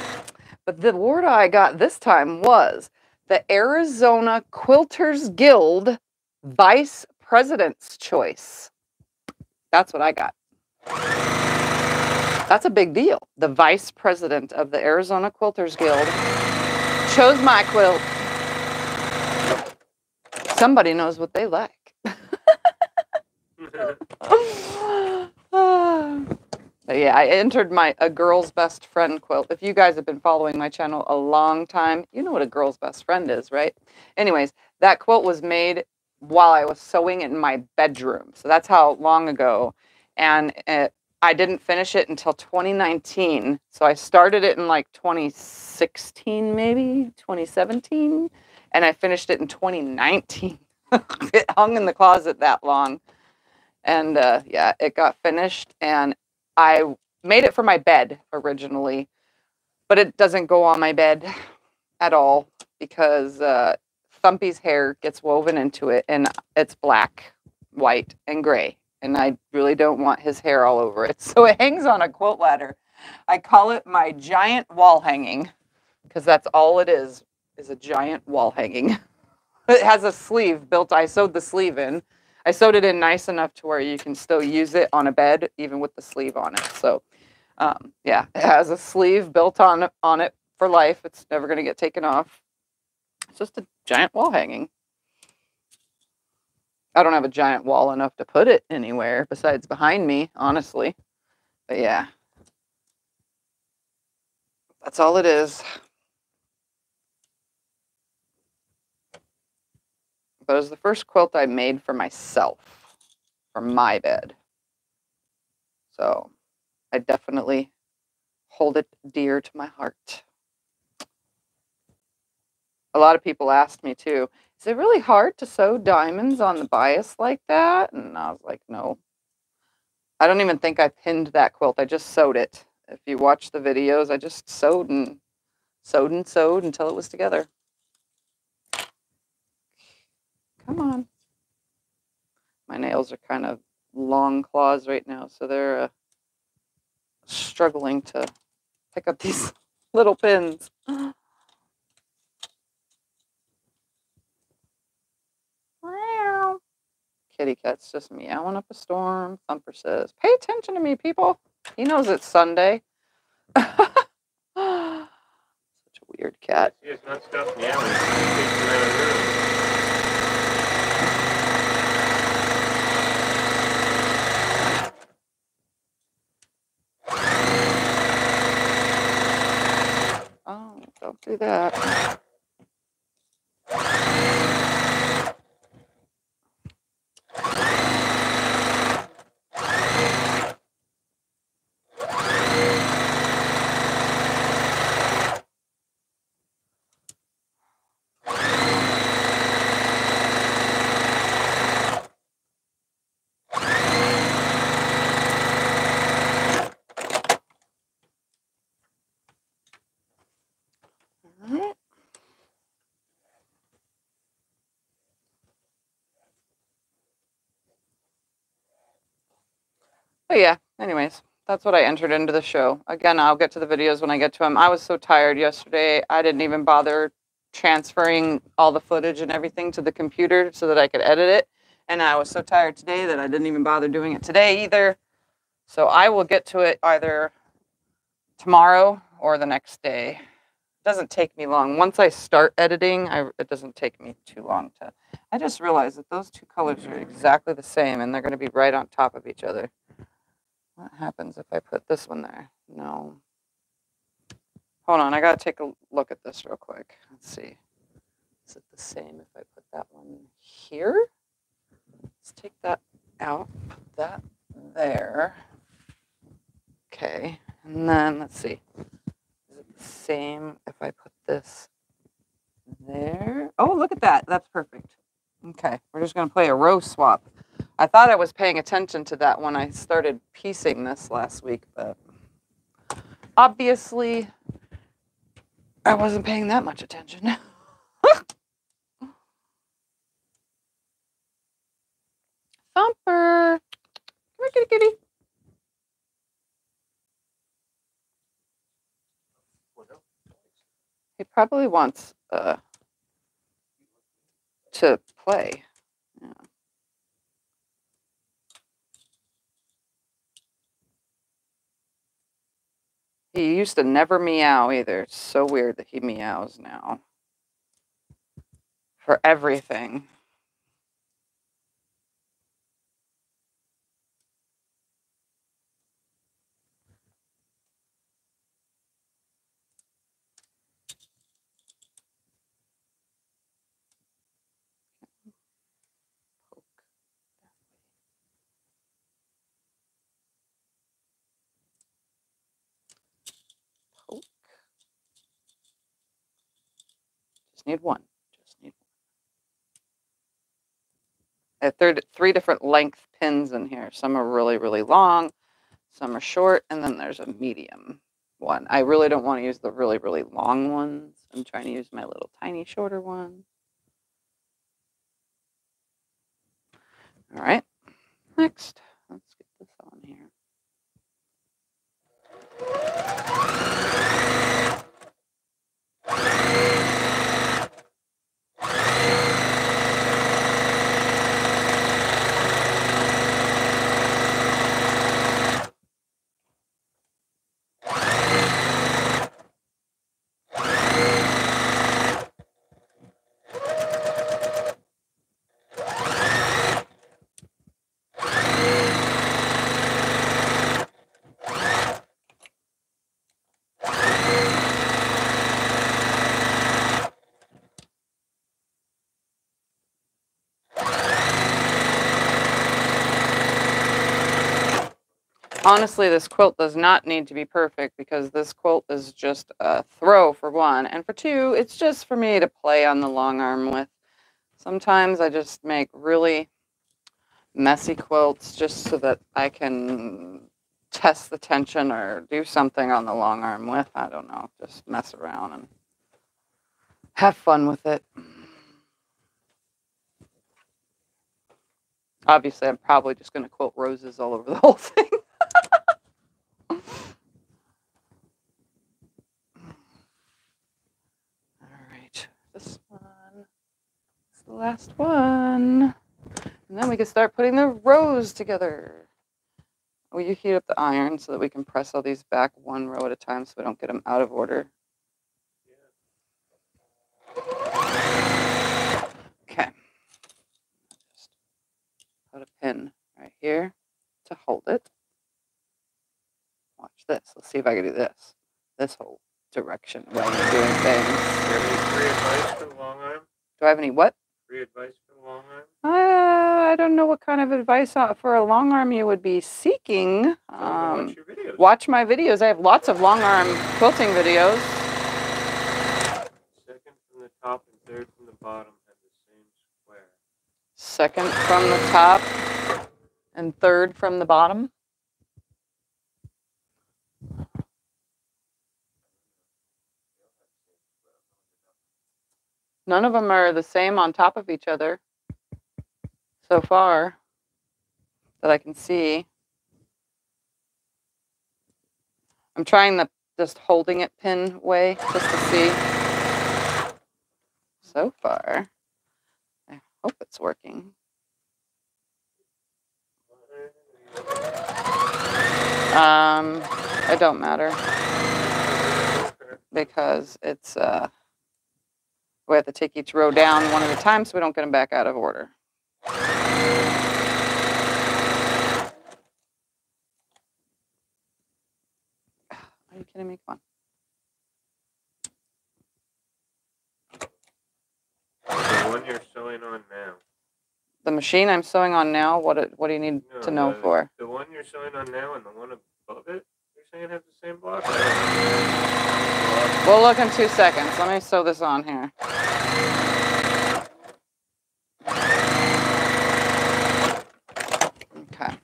A: but the award I got this time was the Arizona Quilters Guild Vice President's Choice. That's what I got. That's a big deal. The vice president of the Arizona Quilters Guild chose my quilt. Somebody knows what they like. Yeah, I entered my a girl's best friend quilt. If you guys have been following my channel a long time, you know what a girl's best friend is, right? Anyways, that quilt was made while I was sewing in my bedroom. So that's how long ago. And it, I didn't finish it until 2019. So I started it in like 2016, maybe 2017, and I finished it in 2019. it hung in the closet that long. And uh, yeah, it got finished, and I made it for my bed originally, but it doesn't go on my bed at all because uh, Thumpy's hair gets woven into it, and it's black, white, and gray and I really don't want his hair all over it. So it hangs on a quilt ladder. I call it my giant wall hanging because that's all it is, is a giant wall hanging. it has a sleeve built. I sewed the sleeve in. I sewed it in nice enough to where you can still use it on a bed, even with the sleeve on it. So, um, yeah, it has a sleeve built on on it for life. It's never going to get taken off. It's just a giant wall hanging. I don't have a giant wall enough to put it anywhere besides behind me, honestly. But yeah. That's all it is. But it was the first quilt I made for myself, for my bed. So I definitely hold it dear to my heart. A lot of people asked me too, is it really hard to sew diamonds on the bias like that? And I was like, no. I don't even think I pinned that quilt. I just sewed it. If you watch the videos, I just sewed and sewed and sewed until it was together. Come on. My nails are kind of long claws right now, so they're uh, struggling to pick up these little pins. Kitty cat's just meowing up a storm. Thumper says, Pay attention to me, people. He knows it's Sunday. Such a weird cat.
B: She is not stuffed meowing. She kicks around the room.
A: Oh, don't do that. But yeah, anyways, that's what I entered into the show. Again, I'll get to the videos when I get to them. I was so tired yesterday, I didn't even bother transferring all the footage and everything to the computer so that I could edit it. And I was so tired today that I didn't even bother doing it today either. So I will get to it either tomorrow or the next day It doesn't take me long. Once I start editing, I, it doesn't take me too long to. I just realized that those two colors are exactly the same and they're going to be right on top of each other. What happens if I put this one there? No. Hold on, I got to take a look at this real quick. Let's see. Is it the same if I put that one here? Let's take that out, put that there. Okay, and then let's see is it the same if I put this there? Oh, look at that. That's perfect. Okay, we're just to play a row swap. I thought I was paying attention to that when I started piecing this last week, but obviously I wasn't paying that much attention. Thumper. Come here, kitty kitty. He probably wants uh, to play. He used to never meow either. It's so weird that he meows now. For everything. Just need one. Just need one. Uh, there are three different length pins in here. Some are really, really long, some are short, and then there's a medium one. I really don't want to use the really, really long ones. I'm trying to use my little tiny shorter one. All right, next, let's get this on here. Honestly, this quilt does not need to be perfect because this quilt is just a throw for one. And for two, it's just for me to play on the long arm with. Sometimes I just make really messy quilts just so that I can test the tension or do something on the long arm with. I don't know, just mess around and have fun with it. Obviously, I'm probably just going to quilt roses all over the whole thing. all right, this one is the last one. And then we can start putting the rows together. Will you heat up the iron so that we can press all these back one row at a time so we don't get them out of order? Okay. Just put a pin right here to hold it. Watch this. Let's see if I can do this. This whole direction way of doing things.
B: Do you have any free advice for the long arm?
A: Do I have any what?
B: Free advice for the long arm?
A: Uh, I don't know what kind of advice uh, for a long arm you would be seeking.
B: Tell them to
A: Um,
B: watch your videos.
A: watch my videos. I have lots of long arm quilting videos.
B: Second from the top and third from the bottom have the same square.
A: Second from the top and third from the bottom. None of them are the same on top of each other so far that I can see. I'm trying the just holding it pin way just to see. So far, I hope it's working. Um, it don't matter because it's uh, we have to take each row down one at a time so we don't get them back out of order. Are you kidding me? Come on.
B: The one you're sewing on now.
A: The machine I'm sewing on now. What what do you need to know
B: the-
A: for?
B: The one you're sewing on now and the one above it, saying have the same block?
A: We'll look in two seconds. Let me sew this on here. Okay.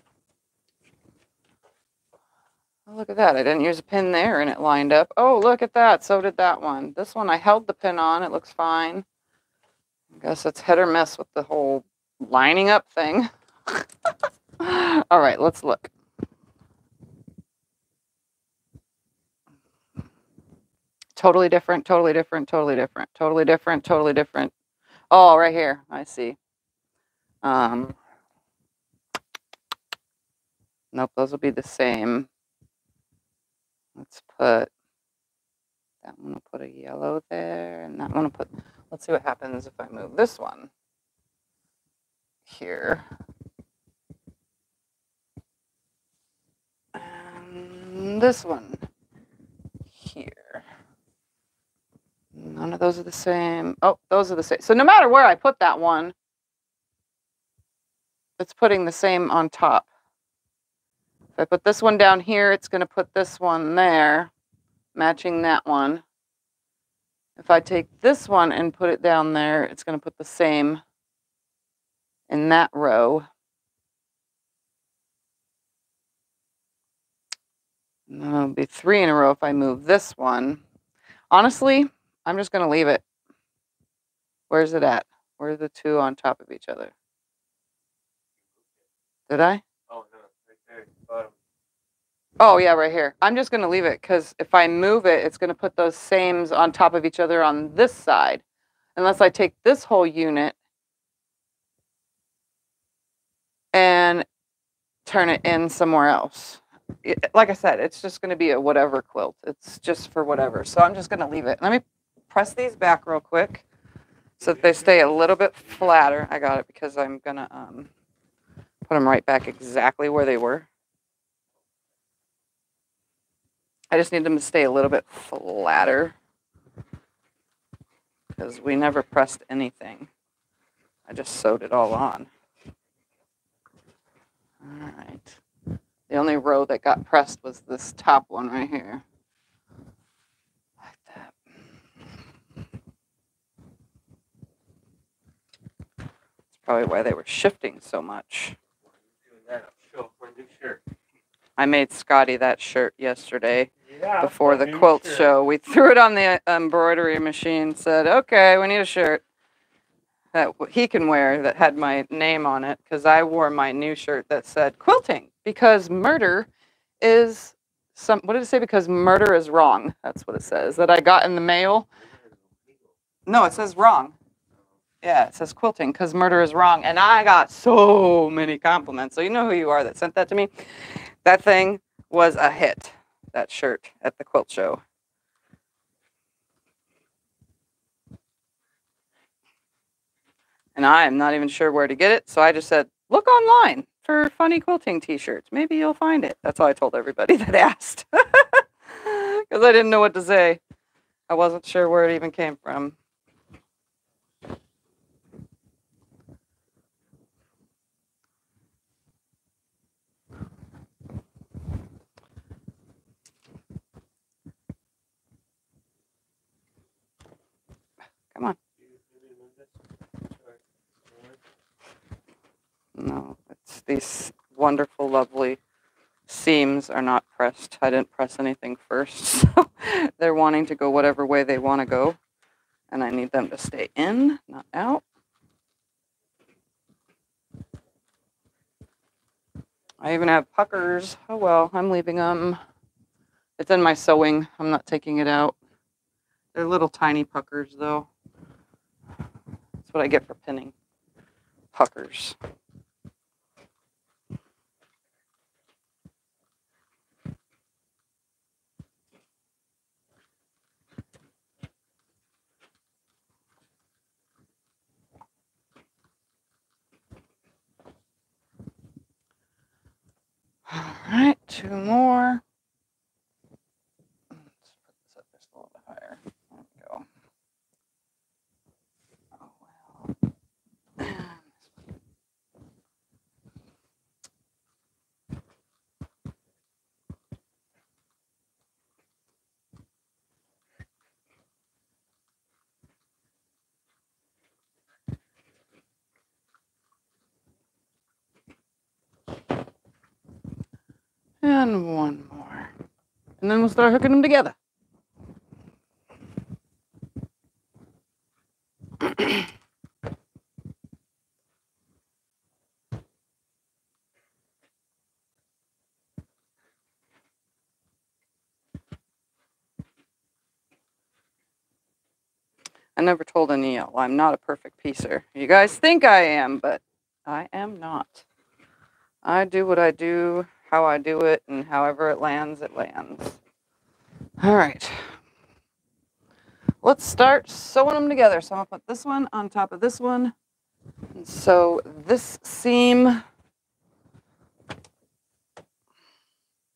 A: Oh, look at that. I didn't use a pin there and it lined up. Oh, look at that. So did that one. This one I held the pin on. It looks fine. I guess it's hit or miss with the whole lining up thing. All right, let's look. Totally different, totally different, totally different, totally different, totally different. Oh, right here. I see. Um, nope, those will be the same. Let's put that one will put a yellow there, and that one will put. Let's see what happens if I move this one here. And this one here. None of those are the same. Oh, those are the same. So no matter where I put that one, it's putting the same on top. If I put this one down here, it's going to put this one there, matching that one. If I take this one and put it down there, it's going to put the same in that row. And then it'll be three in a row if I move this one. Honestly, I'm just going to leave it. Where's it at? Where are the two on top of each other? Did I?
B: Oh, no, right there, bottom.
A: Oh, yeah, right here. I'm just going to leave it because if I move it, it's going to put those sames on top of each other on this side. Unless I take this whole unit and turn it in somewhere else. It- like I said, it's just going to be a whatever quilt. It's just for whatever. So I'm just going to leave it. Let me press these back real quick so that they stay a little bit flatter. I got it because I'm going to um, put them right back exactly where they were. I just need them to stay a little bit flatter because we never pressed anything. I just sewed it all on. All right. The only row that got pressed was this top one right here. Like that. That's probably why they were shifting so much.
B: While you're doing that, I'll show off my new shirt.
A: I made Scotty that shirt yesterday
B: Yeah.
A: before the quilt
B: shirt.
A: show. We threw it on the um, embroidery machine, said, okay, we need a shirt that he can wear that had my name on it because I wore my new shirt that said quilting because murder is some, what did it say? Because murder is wrong. That's what it says that I got in the mail. No, it says wrong. Yeah, it says quilting because murder is wrong. And I got so many compliments. So you know who you are that sent that to me. That thing was a hit, that shirt at the quilt show. And I am not even sure where to get it. So I just said, look online for funny quilting t shirts. Maybe you'll find it. That's all I told everybody that asked. Because I didn't know what to say. I wasn't sure where it even came from. Come on. No, it's these wonderful, lovely seams are not pressed. I didn't press anything first, so they're wanting to go whatever way they want to go, and I need them to stay in, not out. I even have puckers. Oh well, I'm leaving them. It's in my sewing. I'm not taking it out. They're little tiny puckers, though. That's what I get for pinning. Puckers. All right, two more. Let's put this up just a little bit higher. There we go. Oh well. And one more. And then we'll start hooking them together. I never told any y'all I'm not a perfect piecer. You guys think I am, but I am not. I do what I do, how I do it, and however it lands, it lands. All right. Let's start sewing them together. So I'm gonna put this one on top of this one. And so this seam, I'm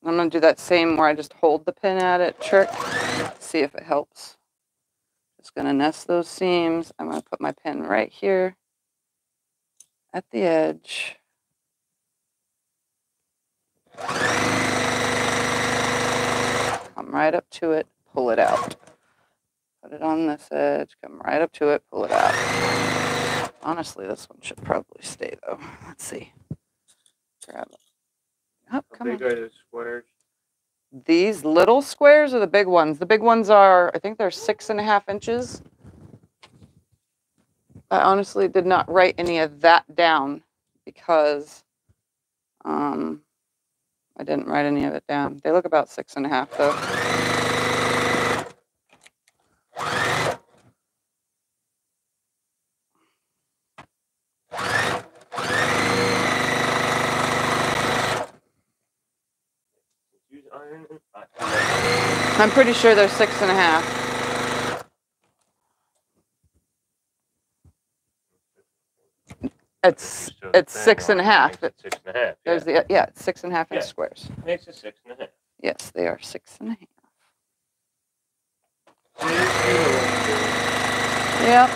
A: gonna do that same where I just hold the pin at it trick. See if it helps. Just gonna nest those seams. I'm gonna put my pin right here at the edge. Come right up to it, pull it out. Put it on this edge, come right up to it, pull it out. Honestly, this one should probably stay though. Let's see. Grab it. Oh,
B: How
A: come on.
B: are the squares?
A: These little squares are the big ones. The big ones are, I think they're six and a half inches. I honestly did not write any of that down because um, I didn't write any of it down. They look about six and a half though. I'm pretty sure they're six and a half. It's it's six and a half.
B: makes it Six and a half.
A: There's
B: yeah.
A: the uh, yeah, six and a half inch
B: Yeah.
A: squares.
B: Makes it six and a half.
A: Yes, they are six and a half.
B: Yep.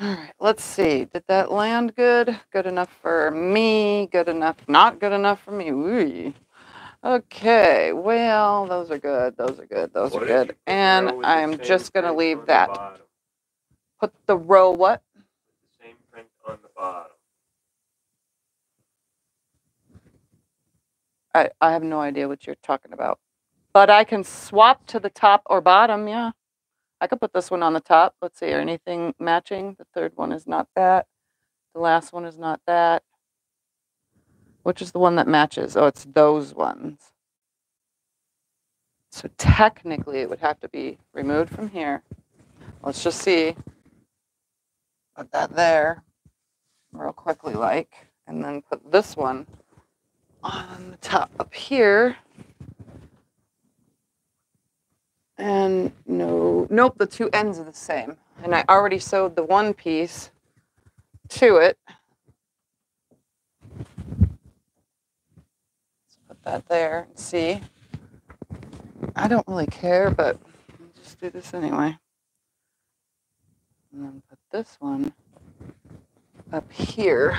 A: All right, let's see. Did that land good? Good enough for me? Good enough? Not good enough for me? Ooh. Okay, well, those are good. Those are good. Those
B: What
A: are good. And
B: row with the
A: I'm just going to leave that.
B: bottom?
A: Put the row what?
B: The same print on the bottom.
A: I, I have no idea what you're talking about. But I can swap to the top or bottom, yeah. I could put this one on the top. Let's see, or anything matching? The third one is not that. The last one is not that. Which is the one that matches? Oh, it's those ones. So technically, it would have to be removed from here. Let's just see. Put that there real quickly, like, and then put this one on the top up here. And no, nope, the two ends are the same. And I already sewed the one piece to it. Let's put that there and see. I don't really care, but I'll just do this anyway. And then put this one up here.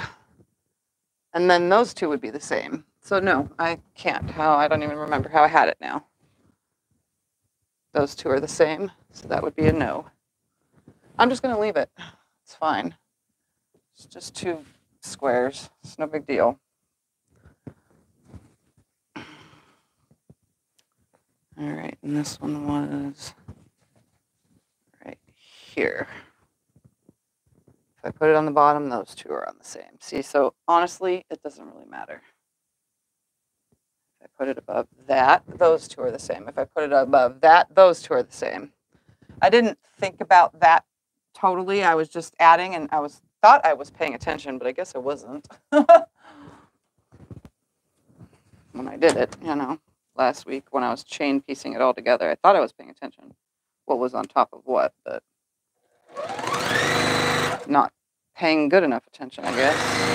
A: And then those two would be the same. So no, I can't. How I don't even remember how I had it now. Those two are the same, so that would be a no. I'm just gonna leave it. It's fine. It's just two squares. It's no big deal. All right, and this one was right here. If I put it on the bottom, those two are on the same. See, so honestly, it doesn't really matter. If I put it above that, those two are the same. If I put it above that, those two are the same. I didn't think about that totally. I was just adding and I was thought I was paying attention, but I guess I wasn't. when I did it, you know, last week when I was chain piecing it all together, I thought I was paying attention. What was on top of what, but not paying good enough attention, I guess.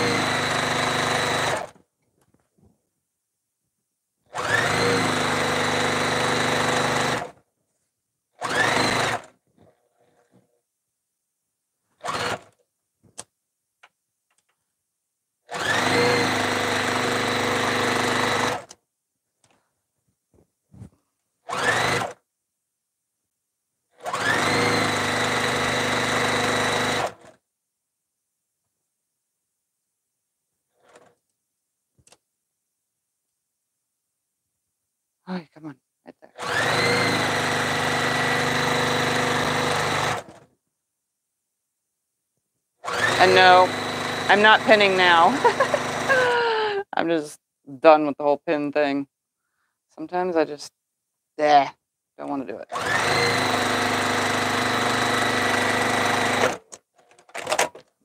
A: Oh, come on, right there. And no, I'm not pinning now. I'm just done with the whole pin thing. Sometimes I just, eh, don't want to do it.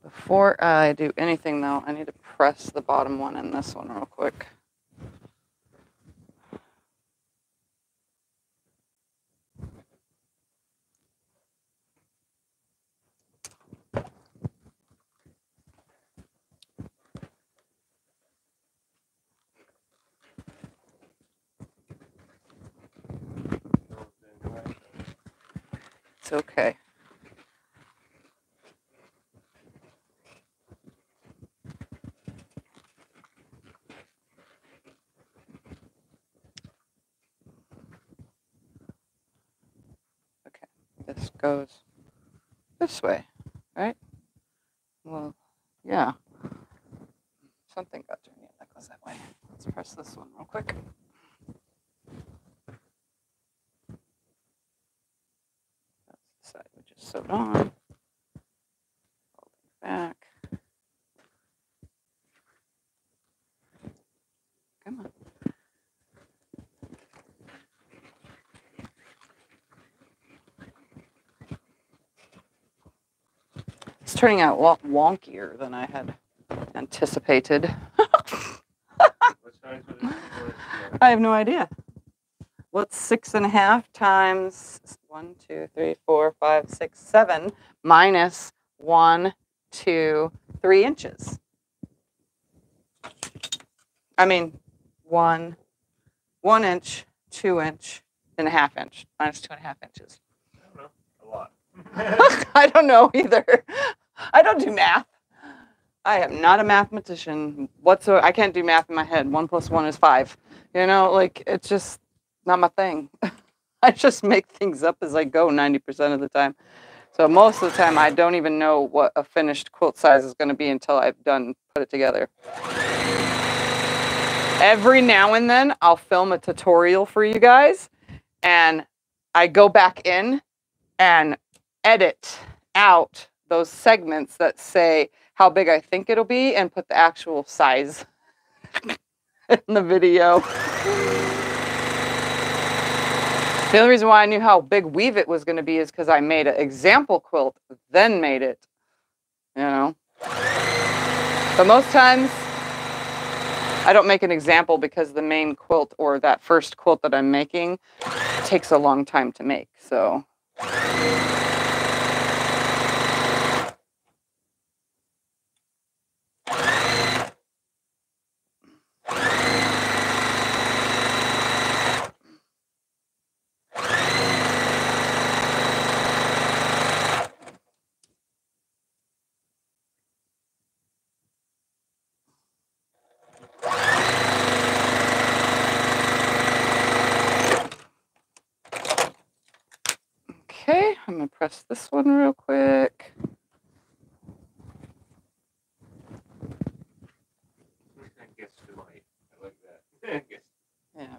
A: Before I do anything though, I need to press the bottom one in this one real quick. It's okay. Okay, this goes this way, right? Well, yeah. Something got that goes that way. Let's press this one real quick. That's the side we just sewed on. Folding back. Come on. It's turning out a lot wonkier than I had anticipated.
B: What size was it?
A: I have no idea. What's six and a half times one, two, three, four, five, six, seven minus one, two, three inches? I mean, one, one inch, two inch, and a half inch, minus two and a half inches.
B: I don't know. A lot.
A: I don't know either. I don't do math. I am not a mathematician whatsoever. I can't do math in my head. One plus one is five. You know, like it's just not my thing. I just make things up as I go 90% of the time. So most of the time, I don't even know what a finished quilt size is going to be until I've done put it together. Every now and then, I'll film a tutorial for you guys, and I go back in and edit out those segments that say how big I think it'll be and put the actual size in the video. The only reason why I knew how big Weave It was going to be is because I made an example quilt, then made it. You know? But most times, I don't make an example because the main quilt or that first quilt that I'm making takes a long time to make. So. Okay, I'm gonna press this one real quick.
B: I guess we might. I like that. I guess.
A: Yeah.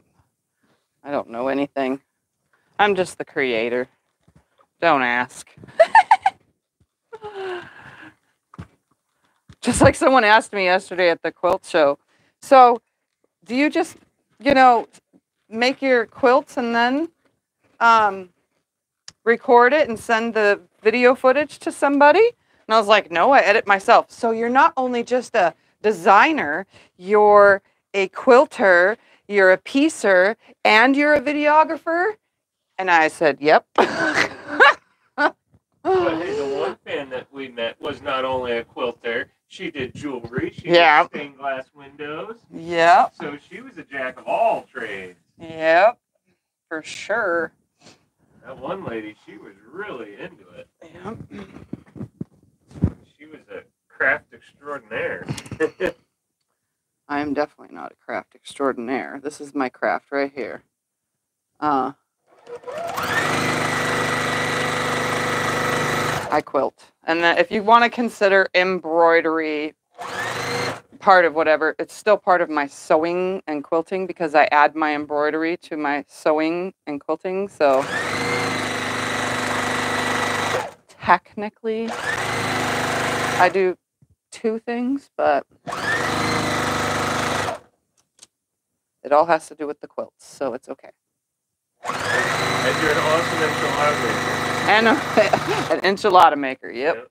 A: I don't know anything. I'm just the creator. Don't ask. just like someone asked me yesterday at the quilt show. So, do you just, you know, make your quilts and then um, record it and send the video footage to somebody? And I was like, no, I edit myself. So, you're not only just a designer, you're a quilter, you're a piecer, and you're a videographer? And I said, yep.
B: But hey, the one fan that we met was not only a quilter, she did jewelry, she
A: Yeah.
B: did stained glass windows.
A: Yeah.
B: So she was a jack of all trades.
A: Yep. For sure.
B: That one lady, she was really into it.
A: Yep.
B: She was a craft extraordinaire.
A: I am definitely not a craft extraordinaire. This is my craft right here. Uh, I quilt. And if you want to consider embroidery part of whatever, it's still part of my sewing and quilting because I add my embroidery to my sewing and quilting. So technically, I do two things, but it all has to do with the quilts, so it's okay.
B: and you're an awesome enchilada maker.
A: And a, an enchilada maker. Yep.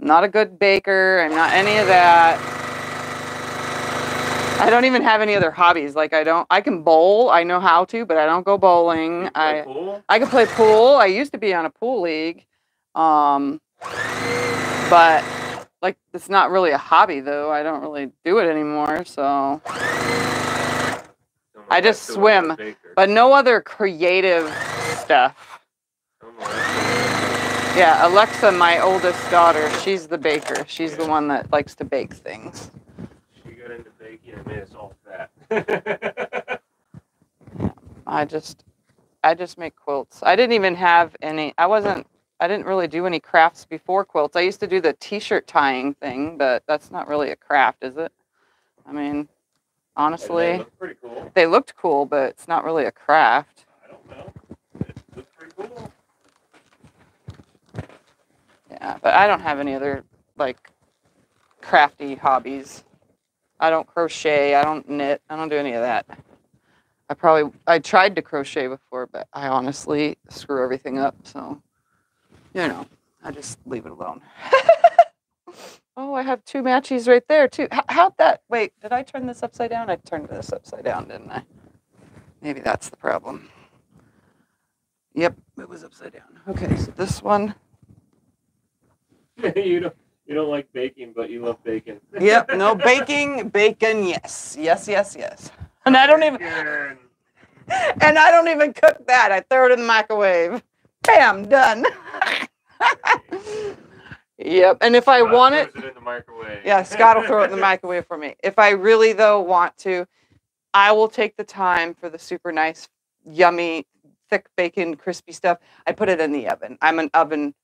A: I'm not a good baker. I'm not any of that. I don't even have any other hobbies. Like I don't. I can bowl. I know how to, but I don't go bowling. I
B: pool?
A: I can play pool. I used to be on a pool league. Um, but like it's not really a hobby though. I don't really do it anymore. So, I just
B: Melissa was a
A: swim, but no other creative stuff. Yeah, Alexa, my oldest daughter, she's the baker. She's the one that likes to bake things.
B: Was- She got into baking and made us all fat.
A: I just I just make quilts. I didn't even have any I wasn't I didn't really do any crafts before quilts. I used to do the t-shirt tying thing, but that's not really a craft, is it? I mean,
B: And they
A: honestly,
B: look pretty cool.
A: they looked cool, but it's not really a craft.
B: I don't know. It pretty cool.
A: Yeah, but I don't have any other like crafty hobbies. I don't crochet, I don't knit, I don't do any of that. I probably I tried to crochet before, but I honestly screw everything up, so you know, I just leave it alone. oh, I have two matchies right there too. How, how'd that? Wait, did I turn this upside down? I turned this upside down, didn't I? Maybe that's the problem. Yep, it was upside down. Okay, so this one.
B: you don't you don't like baking, but you love bacon.
A: Yep, no baking, bacon, yes. Yes, yes, yes. And I don't even and I don't even cook that. I throw it in the microwave. Bam, done. Yep. And if I
B: Scott
A: want it,
B: throws in the microwave.
A: yeah, Scott will throw it in the microwave for me. If I really though want to, I will take the time for the super nice, yummy, thick bacon, crispy stuff. I put it in the oven. I'm an oven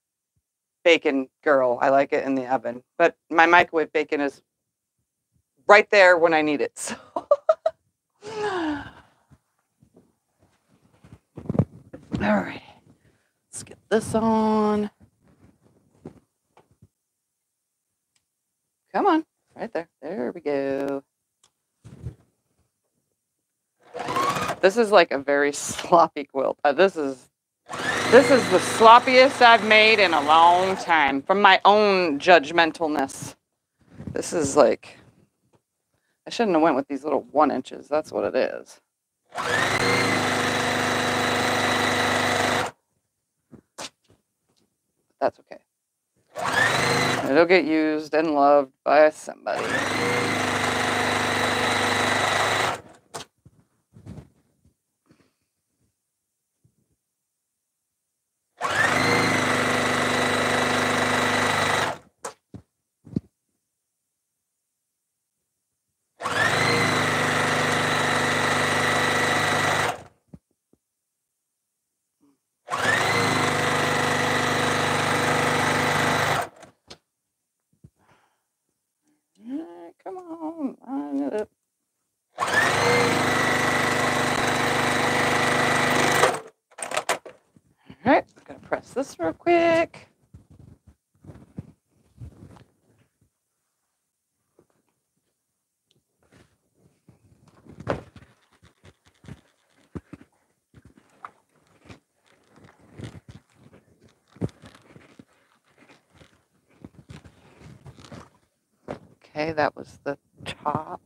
A: bacon girl. I like it in the oven. But my microwave bacon is right there when I need it. So All right. Let's get this on. Come on. Right there. There we go. This is like a very sloppy quilt. Uh, this is this is the sloppiest I've made in a long time from my own judgmentalness. This is like I shouldn't have went with these little one inches. That's what it is. That's okay. It'll get used and loved by somebody. Alright, Come on, line it up. All right, gonna press this real quick. Okay, that was the top,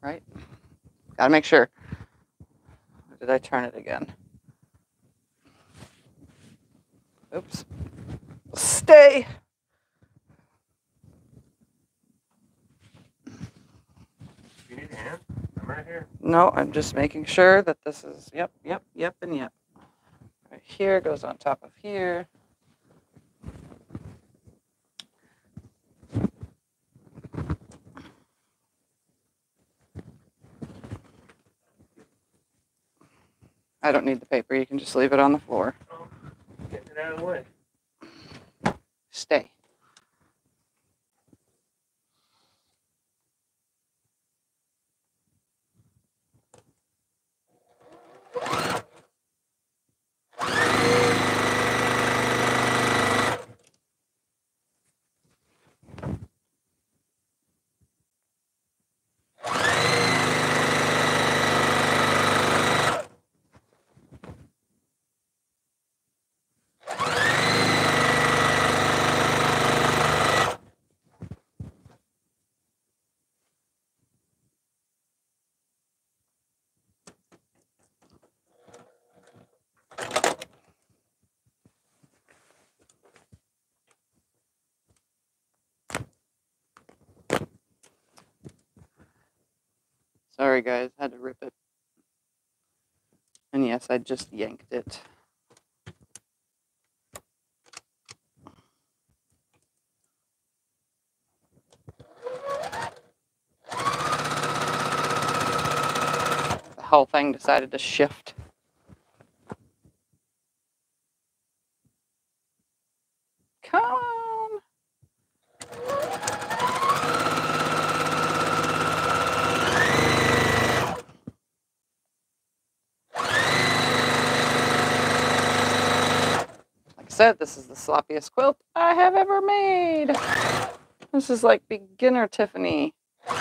A: right? Gotta make sure. Or did I turn it again? Oops. Stay.
B: You need a hand? I'm right here.
A: No, I'm just making sure that this is, yep, yep, yep, and yep. Right here goes on top of here. I don't need the paper. You can just leave it on the floor.
B: Oh, getting it out of the way.
A: Stay. Sorry, guys. Had to rip it. And yes, I just yanked it. The whole thing decided to shift. Come on. Like I said, this is the sloppiest quilt I have ever made. This is like beginner Tiffany.
B: Don't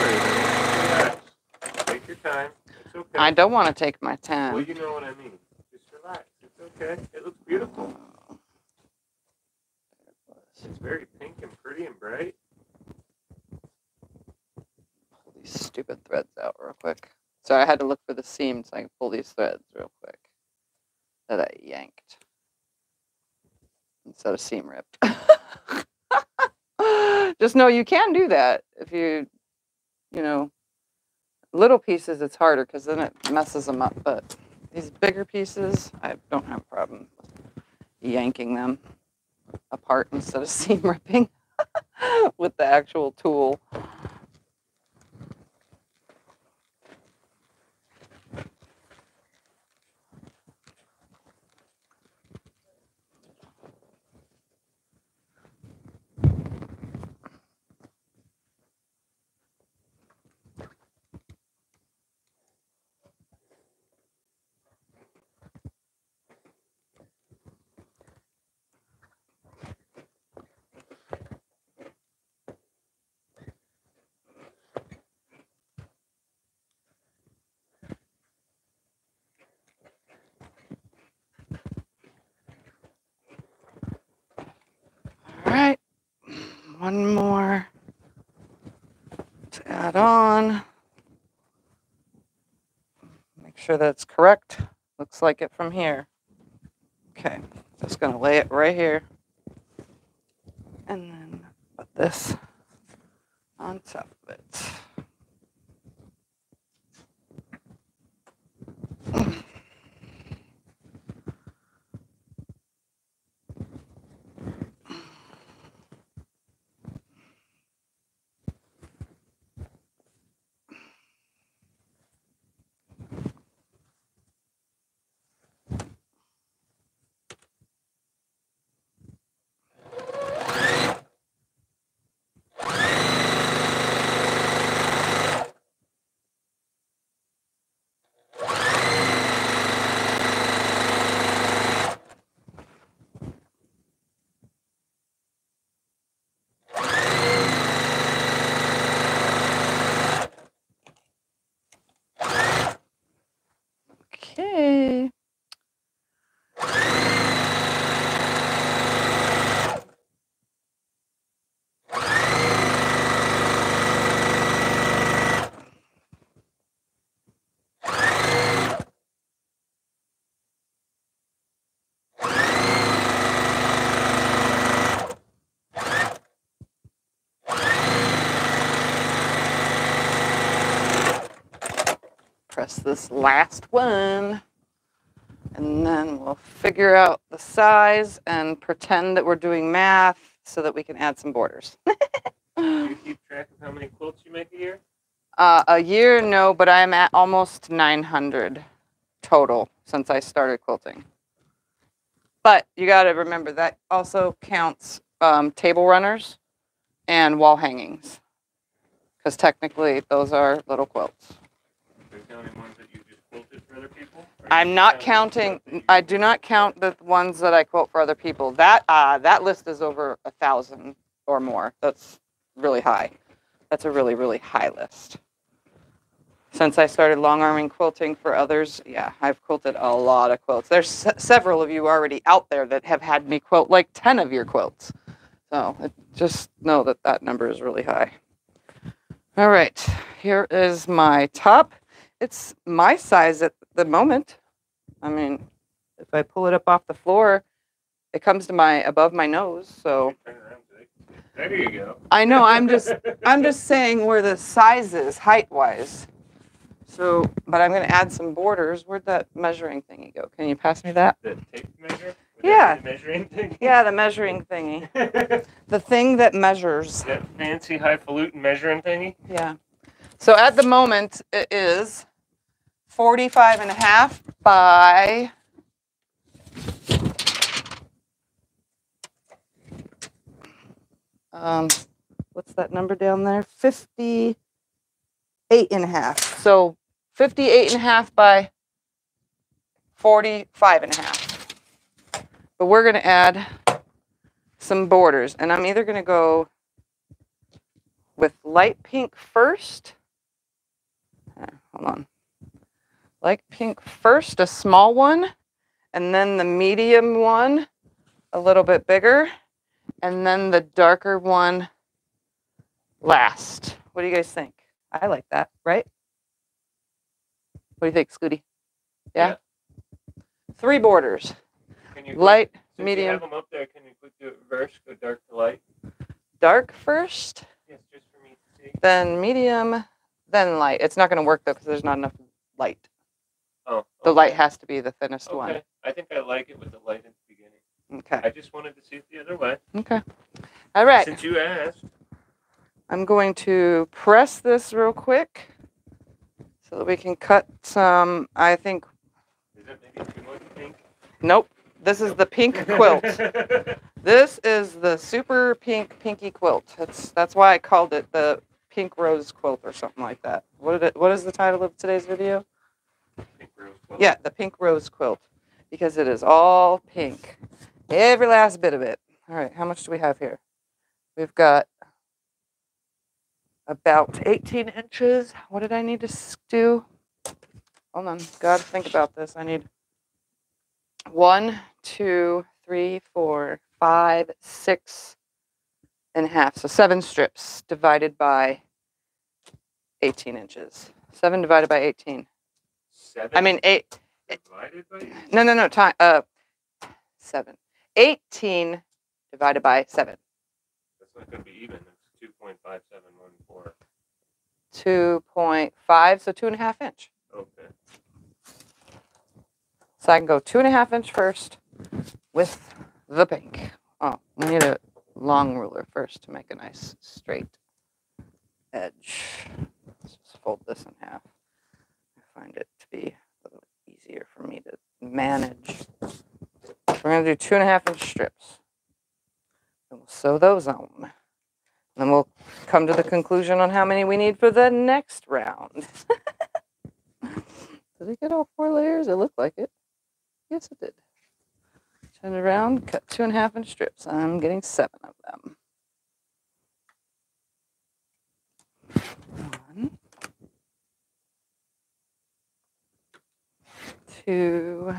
B: worry, though. Relax. Take your time. It's okay.
A: I don't want to take my time.
B: Well, you know what I mean. Just relax. It's okay. It looks beautiful. It's very pink and pretty and bright.
A: Pull these stupid threads out real quick. Sorry, I had to look for the seam so I can pull these threads real quick that I yanked instead of seam rip. Just know you can do that if you, you know, little pieces it's harder because then it messes them up. But these bigger pieces, I don't have a problem yanking them apart instead of seam ripping with the actual tool. All right, one more add on. Make sure that's correct. Looks like it from here. Okay, just gonna lay it right here. And then put this on top of it. Okay. Press this last one. And then we'll figure out the size and pretend that we're doing math so that we can add some borders.
B: Do you keep track of how many quilts you make a year?
A: Uh, a year, no, but I'm at almost 900 total since I started quilting. But you got to remember that also counts um, table runners and wall hangings, because technically those are little quilts.
B: Counting ones that you just quilted for other people? Or are you
A: I'm not
B: counting
A: counting.
B: stuff that you-
A: I do not count the ones that I quote for other people. That uh, that list is over a thousand or more. That's really high. That's a really really high list. Since I started long arming quilting for others, yeah, I've quilted a lot of quilts. There's se- several of you already out there that have had me quilt like ten of your quilts. So it- just know that that number is really high. All right, here is my top. It's my size at the moment. I mean, if I pull it up off the floor, it comes to my above my nose. So
B: Turn around, Jake. There you go.
A: I know I'm just I'm just saying where the size is height wise. So, but I'm going to add some borders. Where'd that measuring thingy go? Can you pass me that?
B: The tape measure?
A: Yeah.
B: the measuring thing?
A: Yeah, the measuring thingy. The thing that measures.
B: That fancy highfalutin measuring thingy?
A: Yeah. So at the moment it is 45 and a half by um what's that number down there? 58 and a half. So 58 and a half by 45 and a half. But we're going to add some borders and I'm either going to go with light pink first. Hold on. Light pink first, a small one, and then the medium one, a little bit bigger, and then the darker one last. What do you guys think? I like that, right? What do you think, Scooty? Yeah? Three borders.
B: Can you
A: Light,
B: you
A: medium,
B: have them up there, can you do it reverse, go dark to light?
A: dark first,
B: Yes, just for me to see.
A: then medium, then light. It's not going to work though because there's not enough light.
B: Oh,
A: The light has to be the thinnest one.
B: Okay, I think I like it with the light in the beginning.
A: Okay.
B: I just wanted to see it the other way.
A: Okay. All right.
B: Since you asked.
A: I'm going to press this real quick so that we can cut some. I think,
B: Is that maybe too much pink?
A: nope. This is the pink quilt. This is the super pink pinky quilt. That's that's why I called it the pink rose quilt or something like that. What did it, what is the title of today's video? Yeah, the pink rose quilt because it is all pink. Every last bit of it. All right, how much do we have here? We've got about 18 inches. What did I need to do? Hold on, gotta think about this. I need one, two, three, four, five, six and a half. So seven strips divided by 18 inches. Seven divided by 18.
B: Seven
A: I mean, eight.
B: divided by eight?
A: No, no, no. Time. Uh, seven. Eighteen divided by seven.
B: That's not going to be even. It's two point five seven one four.
A: Two point five. So two and a half inch.
B: Okay.
A: So I can go two and a half inch first with the pink. Oh, we need a long ruler first to make a nice straight edge. Let's just fold this in half. Find it be a little easier for me to manage. We're gonna do two and a half inch strips. And we'll sew those on. And then we'll come to the conclusion on how many we need for the next round. Did it get all four layers? It looked like it. Yes, it did. Turn it around, cut two and a half inch strips. I'm getting seven of them. One, two,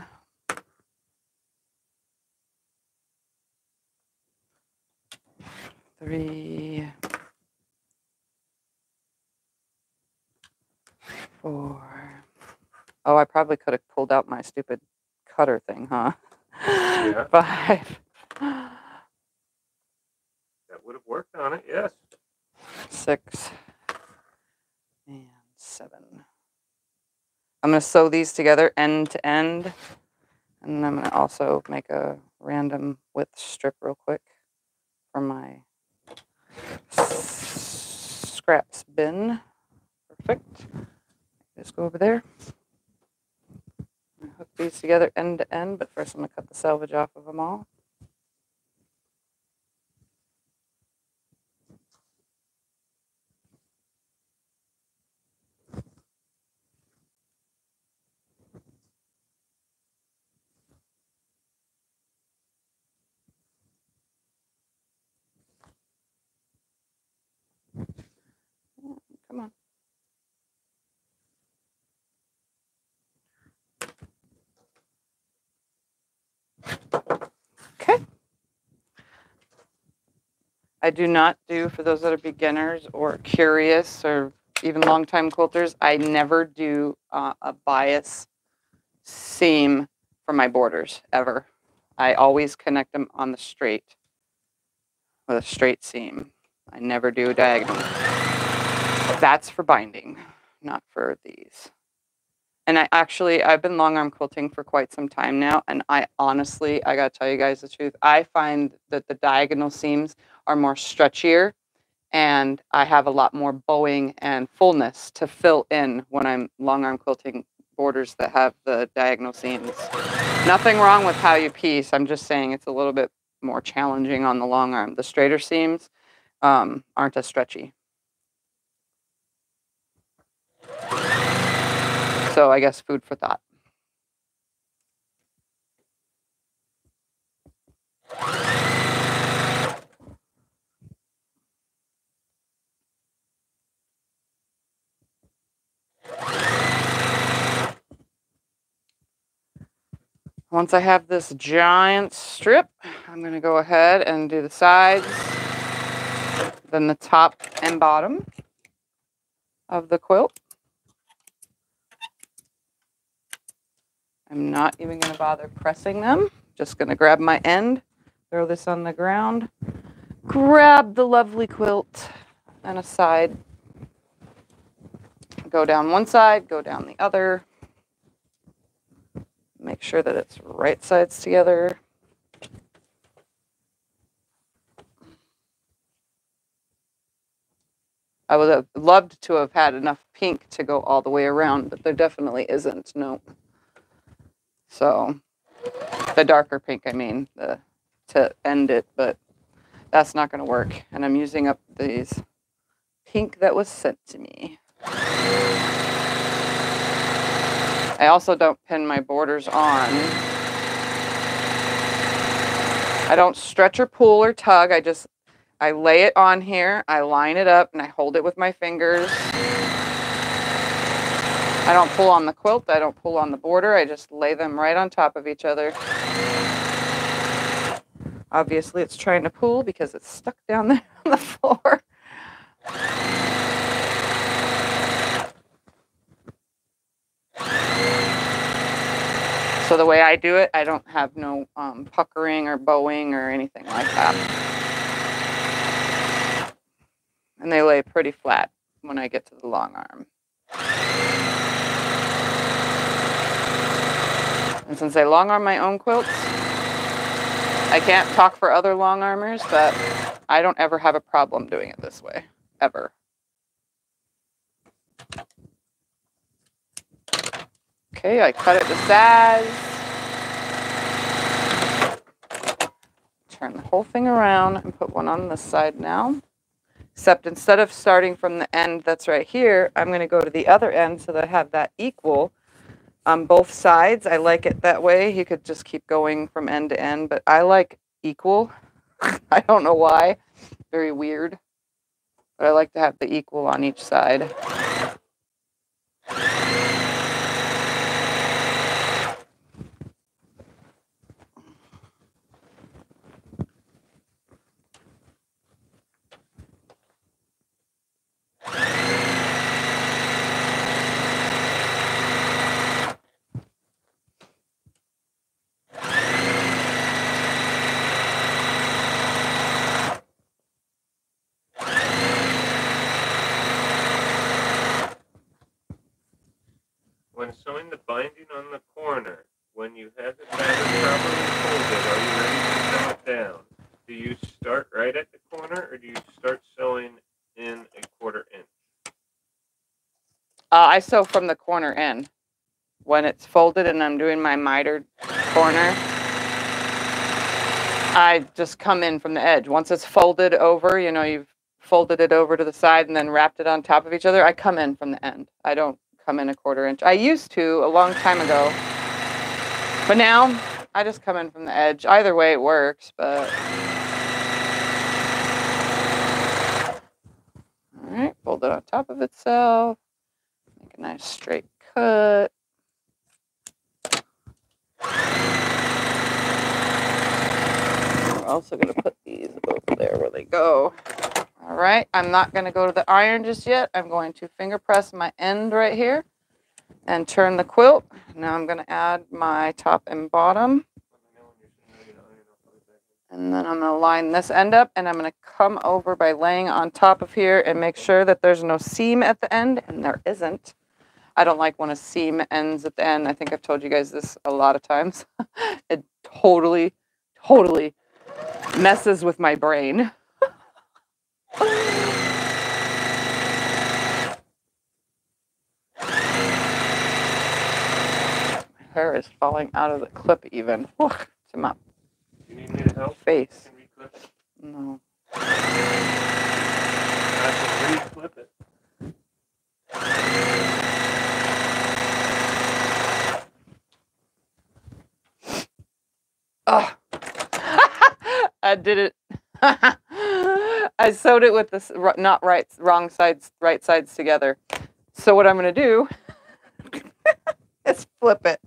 A: three, four. Oh, I probably could have pulled out my stupid cutter thing, huh?
B: Yeah.
A: Five,
B: That would have worked on it. Yes.
A: six, and seven. I'm going to sew these together end to end. And I'm going to also make a random width strip real quick for my scraps bin. Perfect. Just go over there. Hook these together end to end, but first I'm going to cut the selvage off of them all. Come on. Okay. I do not do, for those that are beginners or curious or even longtime quilters, I never do uh, a bias seam for my borders ever. I always connect them on the straight with a straight seam. I never do a diagonal. That's for binding, not for these. And I actually, I've been long arm quilting for quite some time now. And I honestly, I got to tell you guys the truth. I find that the diagonal seams are more stretchier and I have a lot more bowing and fullness to fill in when I'm long arm quilting borders that have the diagonal seams. Nothing wrong with how you piece. I'm just saying it's a little bit more challenging on the long arm. The straighter seams um, aren't as stretchy. So I guess food for thought. Once I have this giant strip, I'm going to go ahead and do the sides, then the top and bottom of the quilt. I'm not even going to bother pressing them. Just going to grab my end, throw this on the ground, grab the lovely quilt and a side. Go down one side, go down the other. Make sure that it's right sides together. I would have loved to have had enough pink to go all the way around, but there definitely isn't. Nope. So the darker pink, I mean, the to end it, but that's not going to work. And I'm using up these pink that was sent to me. I also don't pin my borders on. I don't stretch or pull or tug. I just I lay it on here, I line it up, and I hold it with my fingers. I don't pull on the quilt, I don't pull on the border, I just lay them right on top of each other. Obviously, it's trying to pull because it's stuck down there on the floor. So the way I do it, I don't have no um, puckering or bowing or anything like that and they lay pretty flat when I get to the long arm. And since I long arm my own quilts, I can't talk for other long armers, but I don't ever have a problem doing it this way, ever. Okay, I cut it to size. Turn the whole thing around and put one on this side now. Except instead of starting from the end that's right here, I'm going to go to the other end so that I have that equal on both sides. I like it that way. He could just keep going from end to end, but I like equal. I don't know why. Very weird. But I like to have the equal on each side.
B: When sewing the binding on the corner, when you have the fabric properly folded, are you ready to sew it down? Do you start right at the corner or do you start sewing in a quarter inch?
A: Uh, I sew from the corner in. When it's folded and I'm doing my mitered corner, I just come in from the edge. Once it's folded over, you know, you've folded it over to the side and then wrapped it on top of each other, I come in from the end. I don't come in a quarter inch. I used to a long time ago, but now I just come in from the edge. Either way, it works, but. All right, fold it on top of itself. A nice straight cut. We're also going to put these over there where they go. All right, I'm not going to go to the iron just yet. I'm going to finger press my end right here and turn the quilt. Now I'm going to add my top and bottom. And then I'm going to line this end up and I'm going to come over by laying on top of here and make sure that there's no seam at the end, and there isn't. I don't like when a seam ends at the end. I think I've told you guys this a lot of times. it totally, totally messes with my brain. hair is falling out of the clip even. to my
B: You need me to help?
A: face.
B: Can reclip it?
A: No.
B: I can reclip it.
A: Oh. I did it. I sewed it with this not right, wrong sides, right sides together. So what I'm going to do is flip it.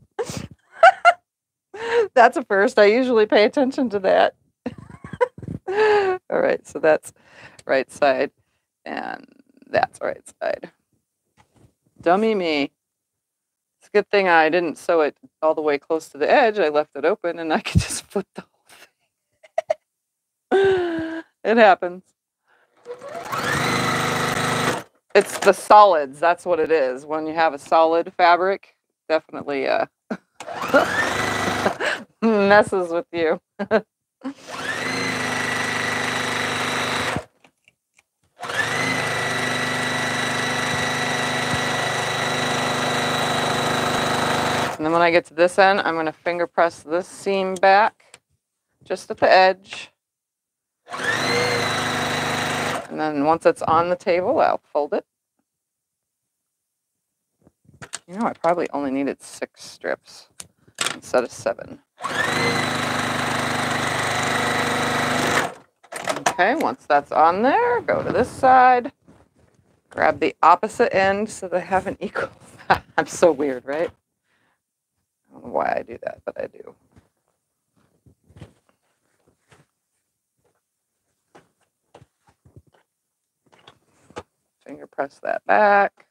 A: that's a first. I usually pay attention to that. All right, so that's right side, and that's right side. Dummy me. Good thing I didn't sew it all the way close to the edge. I left it open, and I could just flip the whole thing. it happens. It's the solids. That's what it is. When you have a solid fabric, definitely uh, Messes with you. And then when I get to this end, I'm going to finger press this seam back just at the edge. And then once it's on the table, I'll fold it. You know, I probably only needed six strips instead of seven. Okay, once that's on there, go to this side, grab the opposite end so they have an equal. I'm so weird, right? I don't know why I do that, but I do. Finger press that back.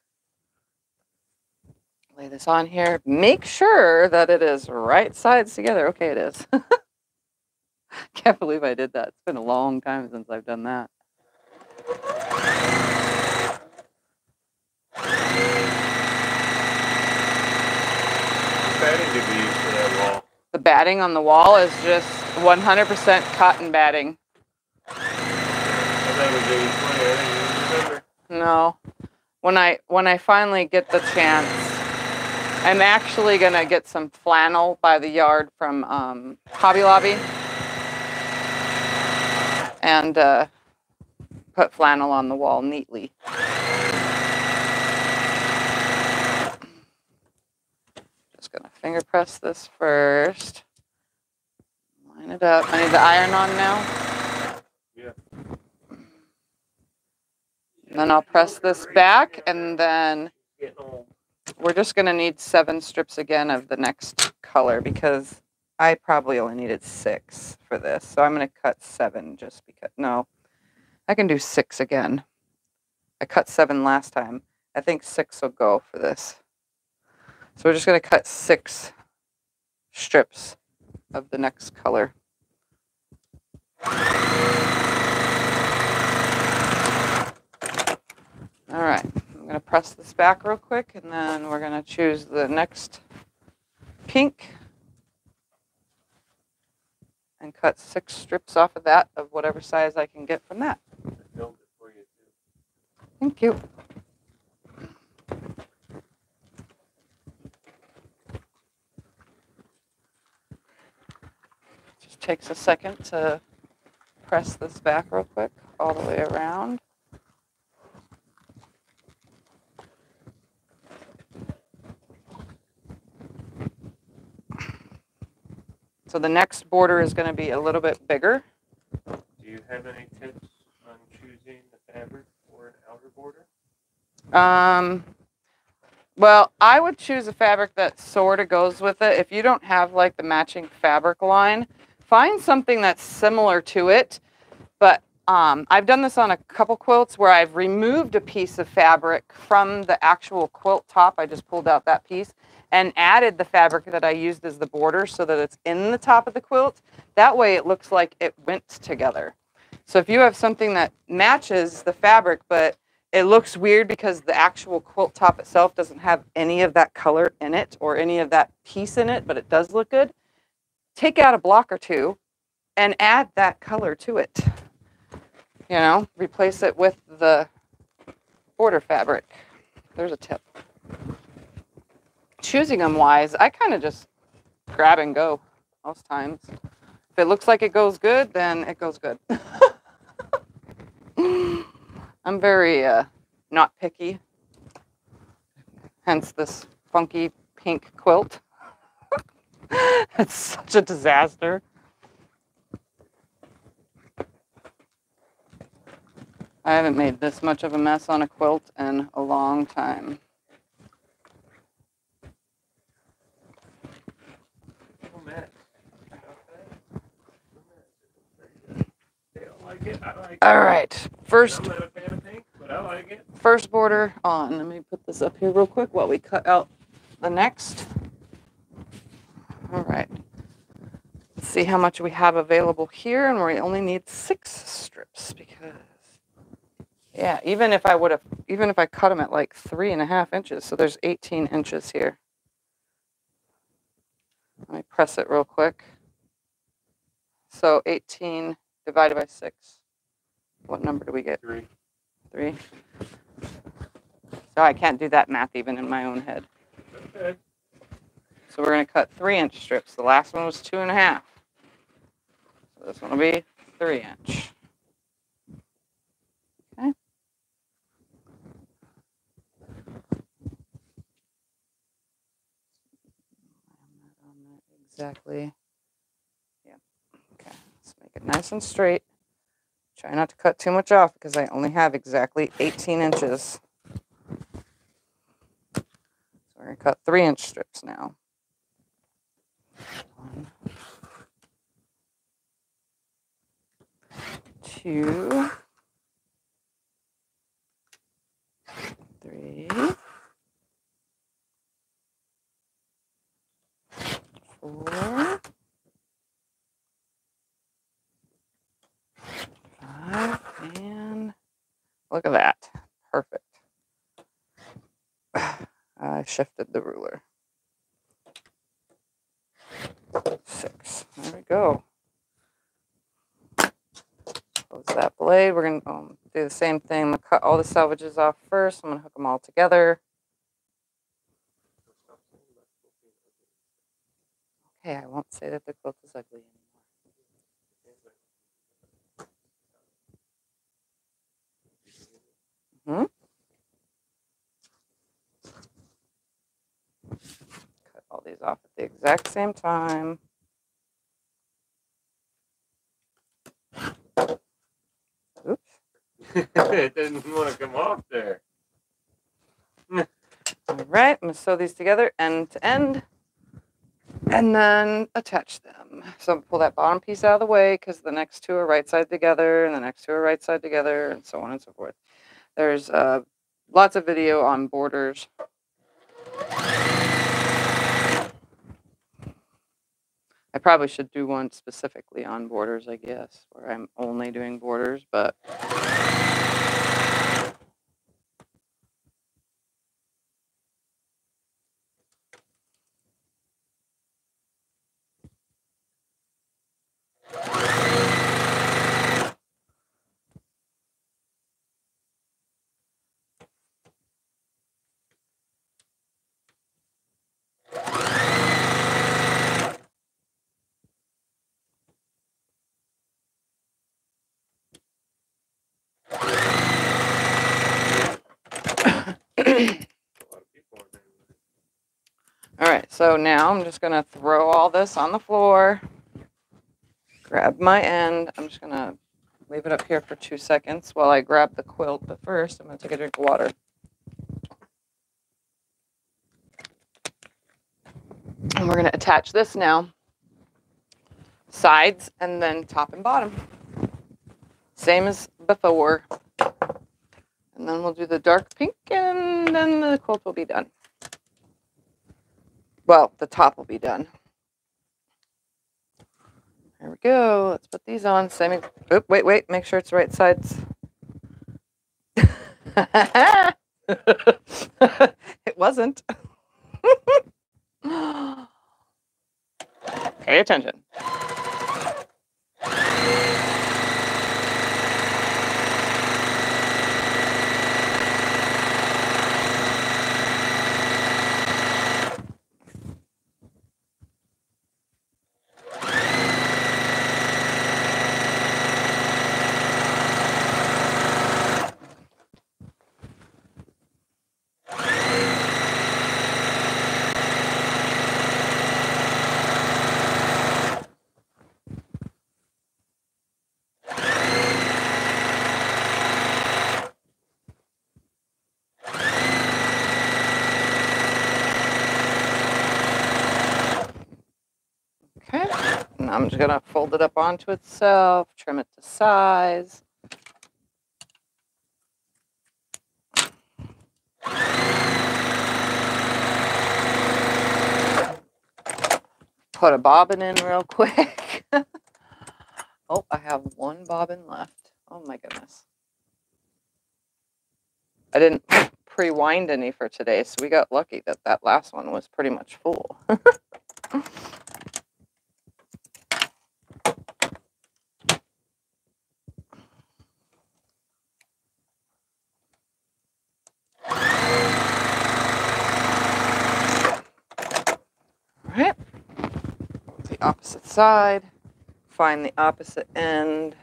A: Lay this on here. Make sure that it is right sides together. Okay, it is. Can't believe I did that. It's been a long time since I've done that.
B: batting did we use for that wall?
A: The batting on the wall is just 100% cotton batting.
B: I thought it was 80 20. I didn't even remember.
A: No. When I when I finally get the chance, I'm actually gonna get some flannel by the yard from um, Hobby Lobby and uh, put flannel on the wall neatly. Just gonna finger press this first. Line it up. I need the iron on now.
B: Yeah.
A: Then I'll press this back and then we're just gonna need seven strips again of the next color because I probably only needed six for this. So I'm gonna cut seven just because, no, I can do six again. I cut seven last time. I think six will go for this. So we're just gonna cut six strips of the next color. All right, I'm gonna press this back real quick and then we're gonna choose the next pink and cut six strips off of that of whatever size I can get from that.
B: I filmed it for you too.
A: Thank you. Takes a second to press this back real quick all the way around. So the next border is going to be a little bit bigger.
B: Do you have any tips on choosing the fabric for an outer border?
A: Um, well, I would choose a fabric that sort of goes with it. If you don't have like the matching fabric line, find something that's similar to it. But um, I've done this on a couple quilts where I've removed a piece of fabric from the actual quilt top. I just pulled out that piece and added the fabric that I used as the border so that it's in the top of the quilt. That way it looks like it went together. So if you have something that matches the fabric, but it looks weird because the actual quilt top itself doesn't have any of that color in it or any of that piece in it, but it does look good. Take out a block or two and add that color to it. You know, replace it with the border fabric. There's a tip. Choosing them wise, I kind of just grab and go most times. If it looks like it goes good, then it goes good. I'm very uh, not picky. Hence this funky pink quilt. it's such a disaster. I haven't made this much of a mess on a quilt in a long time. All right, first first border on. Let me put this up here real quick while we cut out the next. All right. Let's see how much we have available here, and we only need six strips because, yeah, even if I would have, even if I cut them at like three and a half inches, so there's 18 inches here. Let me press it real quick. So 18 divided by 6. What number do we get?
B: Three.
A: 3. So I can't do that math even in my own head.
B: Okay.
A: So we're going to cut 3 inch strips. The last one was 2.5. So this one will be 3 inch. Okay. Exactly. Yeah. Okay. Let's make it nice and straight. Try not to cut too much off because I only have exactly 18 inches. So we're going to cut 3 inch strips now. Two, three, four, five, and look at that. Perfect. I shifted the ruler. Six. There we go. Close that blade. We're going to um, do the same thing. I'm going to cut all the selvages off first. I'm going to hook them all together. Okay, I won't say that the quilt is ugly anymore. Hmm? All these off at the exact same time. Oops.
B: it didn't want to come off there.
A: All right, I'm gonna sew these together end to end and then attach them. So pull that bottom piece out of the way because the next two are right side together and the next two are right side together and so on and so forth. There's uh, lots of video on borders. I probably should do one specifically on borders, I guess, where I'm only doing borders, but so now I'm just gonna throw all this on the floor. Grab my end. I'm just gonna leave it up here for two seconds while I grab the quilt. But first, I'm gonna take a drink of water. And we're gonna attach this now. Sides and then top and bottom. Same as before. And then we'll do the dark pink and then the quilt will be done. Well, the top will be done. There we go. Let's put these on. Same. Oop, wait, wait. Make sure it's the right sides. it wasn't. Pay attention. Okay. Just gonna fold it up onto itself, trim it to size. Put a bobbin in real quick. oh, I have one bobbin left. Oh my goodness. I didn't pre-wind any for today, so we got lucky that that last one was pretty much full. opposite side, find the opposite end.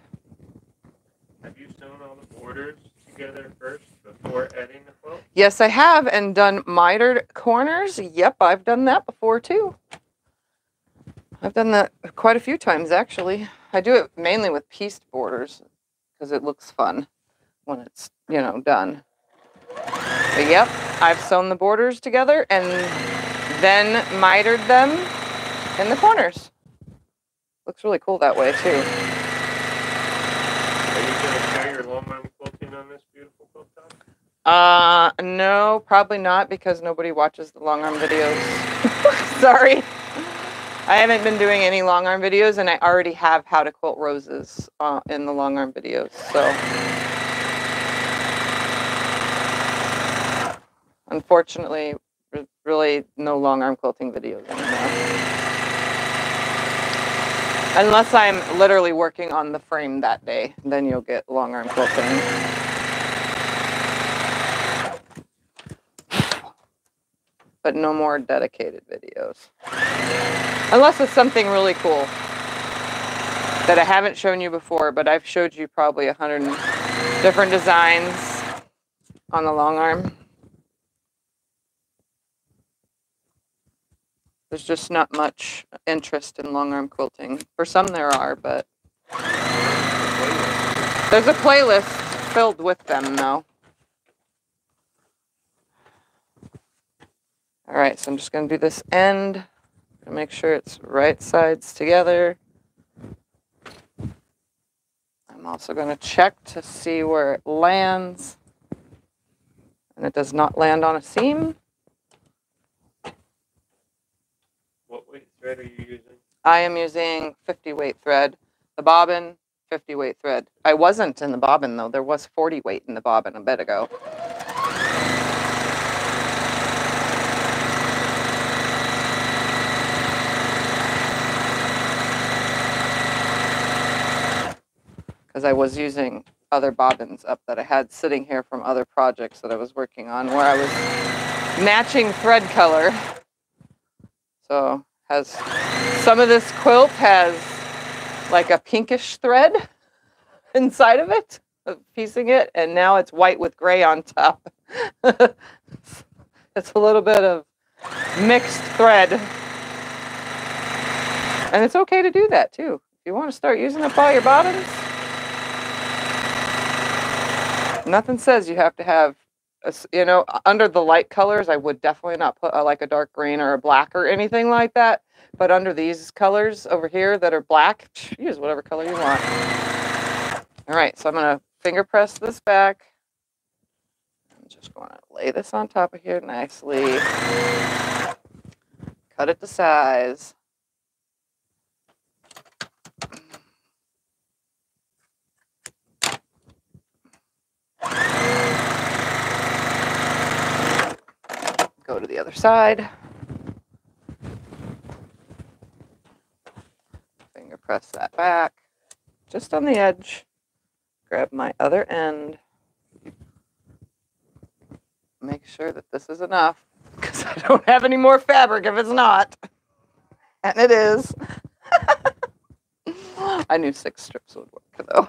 B: Have you sewn all the borders together first before adding the quilt?
A: Yes, I have, and done mitered corners. Yep, I've done that before too. I've done that quite a few times actually. I do it mainly with pieced borders because it looks fun when it's, you know, done. But yep, I've sewn the borders together and then mitered them in the corners. Looks really cool that way too.
B: Are you going to share your long arm quilting on this beautiful quilt top?
A: Uh, no, probably not because nobody watches the long arm videos. Sorry. I haven't been doing any long arm videos and I already have how to quilt roses uh, in the long arm videos. So unfortunately, really no long arm quilting videos anymore. Unless I'm literally working on the frame that day, then you'll get long arm quilting. But no more dedicated videos. Unless it's something really cool that I haven't shown you before, but I've showed you probably a hundred different designs on the long arm. There's just not much interest in long arm quilting. For some there are, but there's a playlist filled with them though. All right, so I'm just gonna do this end. Make sure it's right sides together. I'm also gonna check to see where it lands. And it does not land on a seam.
B: What weight thread are you using?
A: I am using 50 weight thread. The bobbin, 50 weight thread. I wasn't in the bobbin though. There was 40 weight in the bobbin a bit ago. Because I was using other bobbins up that I had sitting here from other projects that I was working on where I was matching thread color. So has some of this quilt has like a pinkish thread inside of it, piecing it, and now it's white with gray on top. it's a little bit of mixed thread. And it's okay to do that too. If you want to start using up all your bobbins, nothing says you have to have you know under the light colors i would definitely not put a, like a dark green or a black or anything like that but under these colors over here that are black use whatever color you want. All right so i'm going to finger press this back. I'm just going to lay this on top of here nicely. Cut it to size go to the other side. Finger press that back, just on the edge. Grab my other end. Make sure that this is enough because I don't have any more fabric if it's not. And it is. I knew six strips would work though.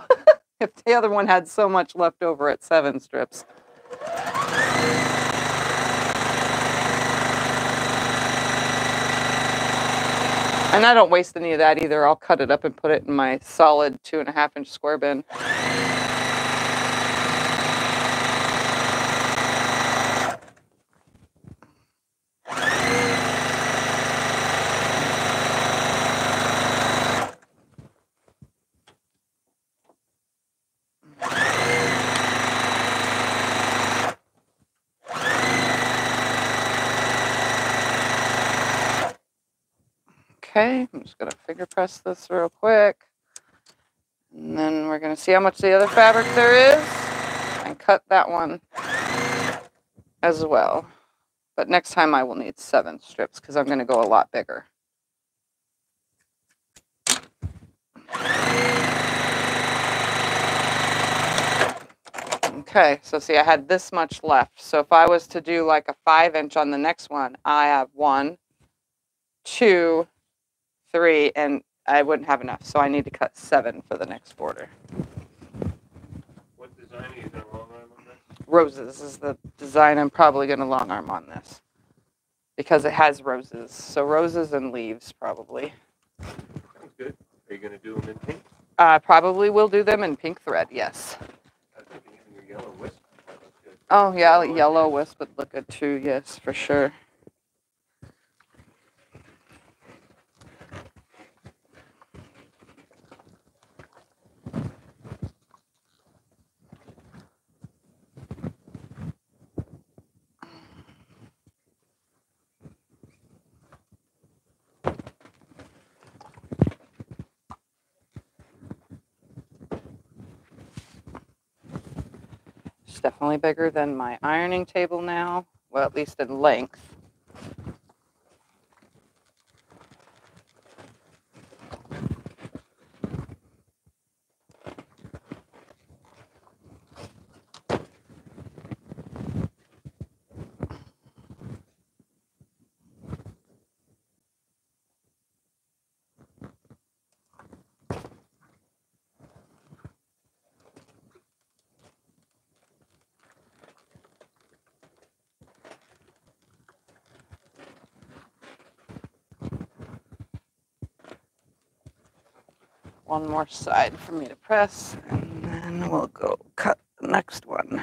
A: if the other one had so much left over at seven strips. And I don't waste any of that either. I'll cut it up and put it in my solid two and a half inch square bin. Okay, I'm just gonna finger press this real quick. And then we're gonna see how much the other fabric there is and cut that one as well. But next time I will need seven strips because I'm gonna go a lot bigger. Okay, so see, I had this much left. So if I was to do like a five inch on the next one, I have one, two, three, and I wouldn't have enough, so I need to cut seven for the next border.
B: What design are you going to long arm on this?
A: Roses is the design I'm probably going to long arm on this because it has roses. So roses and leaves probably.
B: Sounds good. Are you going to do them in pink?
A: I probably will do them in pink thread. Yes.
B: I think even your yellow wisp. that looks good.
A: Oh yeah, yellow wisp would look good too. Yes, for sure. It's definitely bigger than my ironing table now. Well, at least in length. One more side for me to press, and then we'll go cut the next one.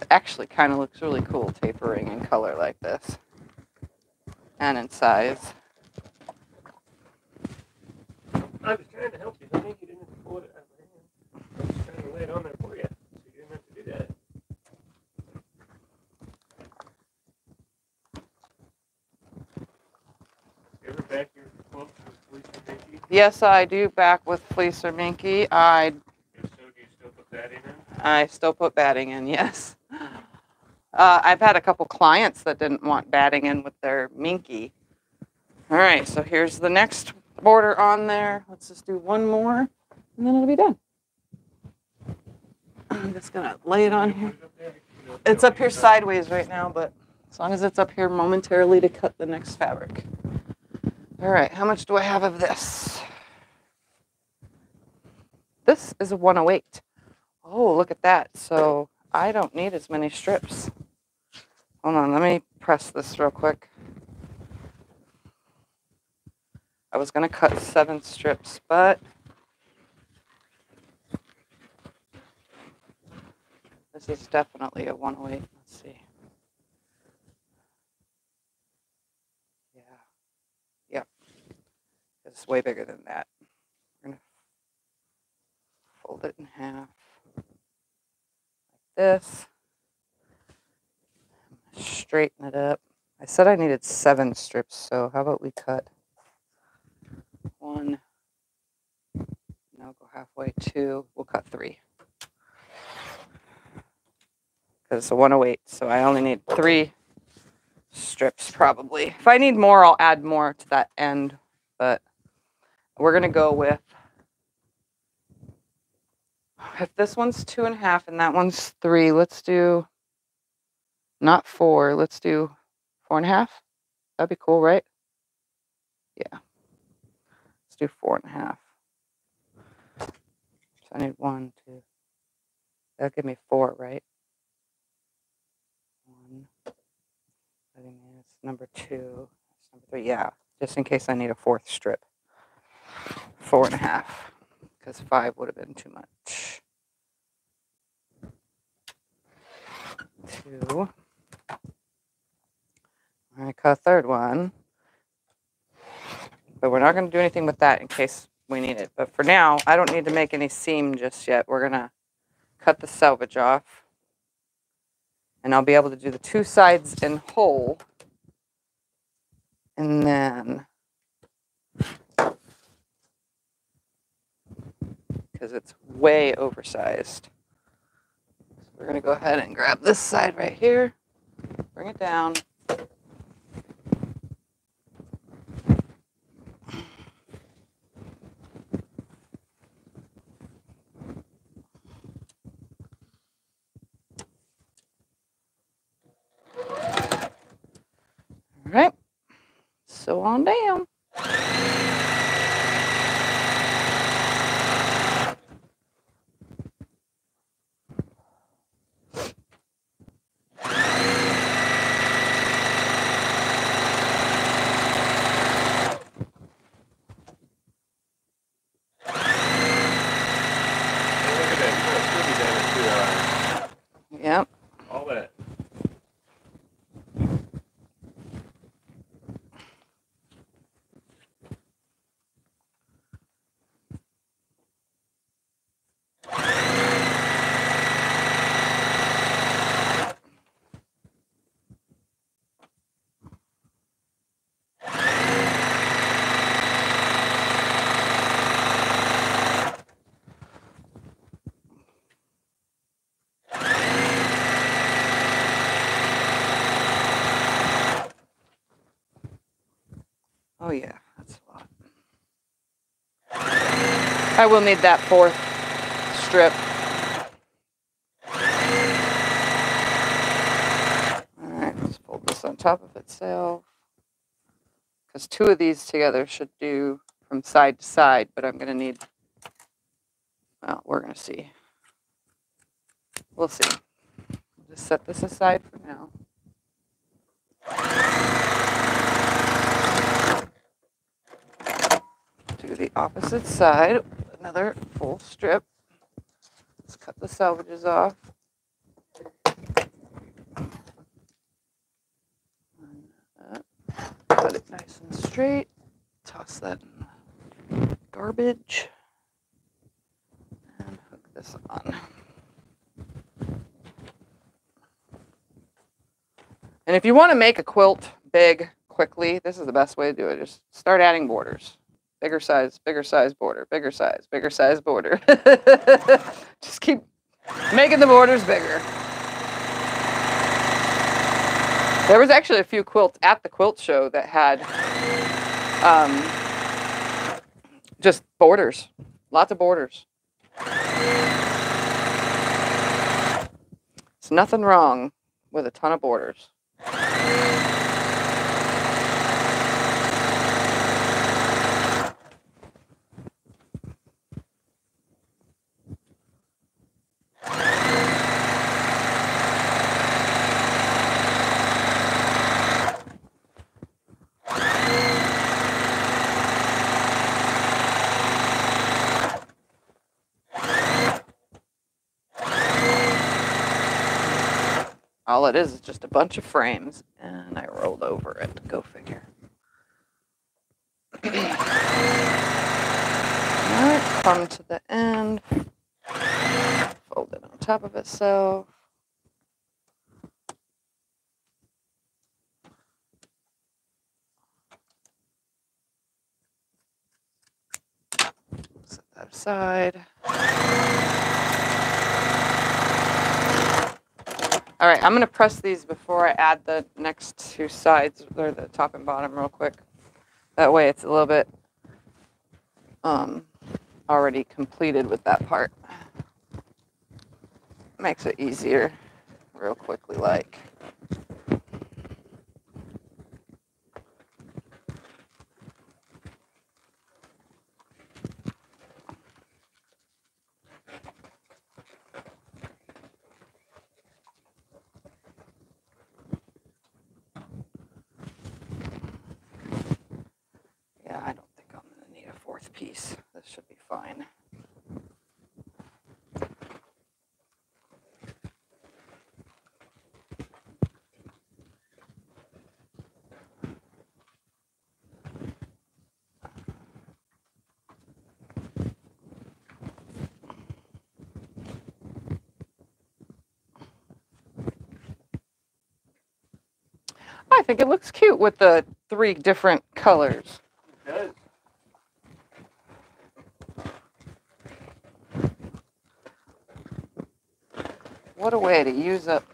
A: It actually kind of looks really cool tapering in color like this and in size.
B: I was trying to help you, honey. You didn't have to pull it out of my hand. I was trying to lay it on there for you, so you didn't have to do that. You ever back your quilts with Fleece and minky?
A: Yes, I do back with fleece or minky. I
B: so, do you still put that in?
A: I still put batting in, yes. Uh, I've had a couple clients that didn't want batting in with their minky. All right, so here's the next border on there. Let's just do one more, and then it'll be done. I'm just gonna lay it on here.
B: Put it up there. You know,
A: It's up here sideways right now, but as long as it's up here momentarily to cut the next fabric. All right, how much do I have of this? This is a 108. Oh, look at that. So I don't need as many strips. Hold on, let me press this real quick. I was gonna cut seven strips, but this is definitely a 108. Let's see. Yeah. Yep. It's way bigger than that. Fold it in half like this. Straighten it up. I said I needed seven strips, so how about we cut one? No, go halfway. Two. We'll cut three. Because it's a 108, so I only need three strips probably. If I need more, I'll add more to that end, but we're gonna go with if this one's two and a half and that one's three, let's do not four, let's do four and a half. That'd be cool, right? Yeah. Let's do four and a half. So I need one, two. That'll give me four, right? One. I think that's number two. That's number three. Yeah, just in case I need a fourth strip. Four and a half, because five would have been too much. Two. I'm gonna cut a third one, but we're not gonna do anything with that in case we need it. But for now, I don't need to make any seam just yet. We're gonna cut the selvage off and I'll be able to do the two sides in whole. And then, because it's way oversized. So we're going to go ahead and grab this side right here, bring it down.
B: All
A: right, so on down. I will need that fourth strip. All right, let's fold this on top of itself. Because two of these together should do from side to side, but I'm going to need, well, we're going to see. We'll see. Just set this aside for now. to the opposite side, another full strip. Let's cut the selvages off. Cut it nice and straight. Toss that in the garbage. And hook this on. And if you want to make a quilt big quickly, this is the best way to do it. Just start adding borders bigger size, bigger size border, bigger size, bigger size border. Just keep making the borders bigger. There was actually a few quilts at the quilt show that had um, just borders, lots of borders. It's nothing wrong with a ton of borders. All it is is just a bunch of frames, and I rolled over it. Go figure. All right, come to the end. Fold it on top of itself. Set that aside. All right, I'm gonna press these before I add the next two sides, or the top and bottom real quick. That way it's a little bit um, already completed with that part. Makes it easier real quickly like. Yeah, I don't think I'm gonna need a fourth piece. This should be fine. I think it looks cute with the three different colors. What a way to use up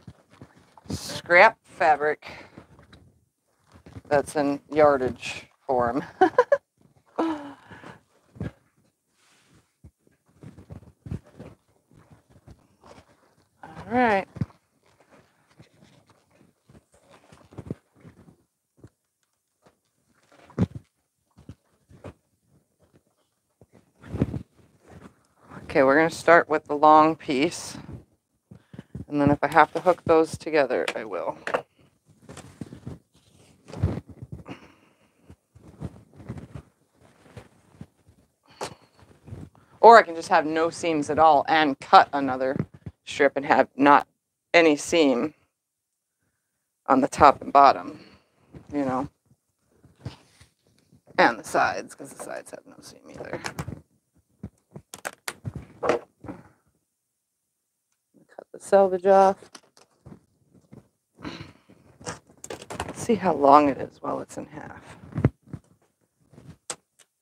A: scrap fabric that's in yardage form. All right. Okay, we're going to start with the long piece. And then if I have to hook those together, I will. Or I can just have no seams at all and cut another strip and have not any seam on the top and bottom, you know, and the sides because the sides have no seam either. Selvage off. See how long it is while it's in half.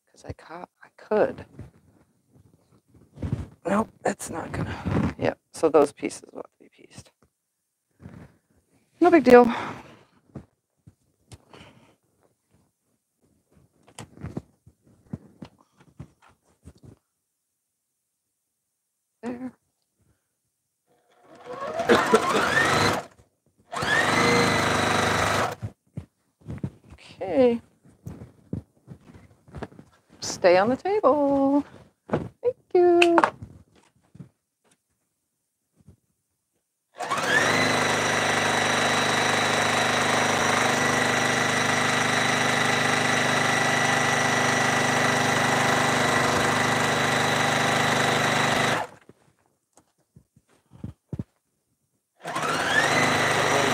A: Because I, ca- I could. Nope, that's not gonna. Yep, so those pieces will have to be pieced. No big deal. There. Okay. Stay on the table. Thank you.
B: Only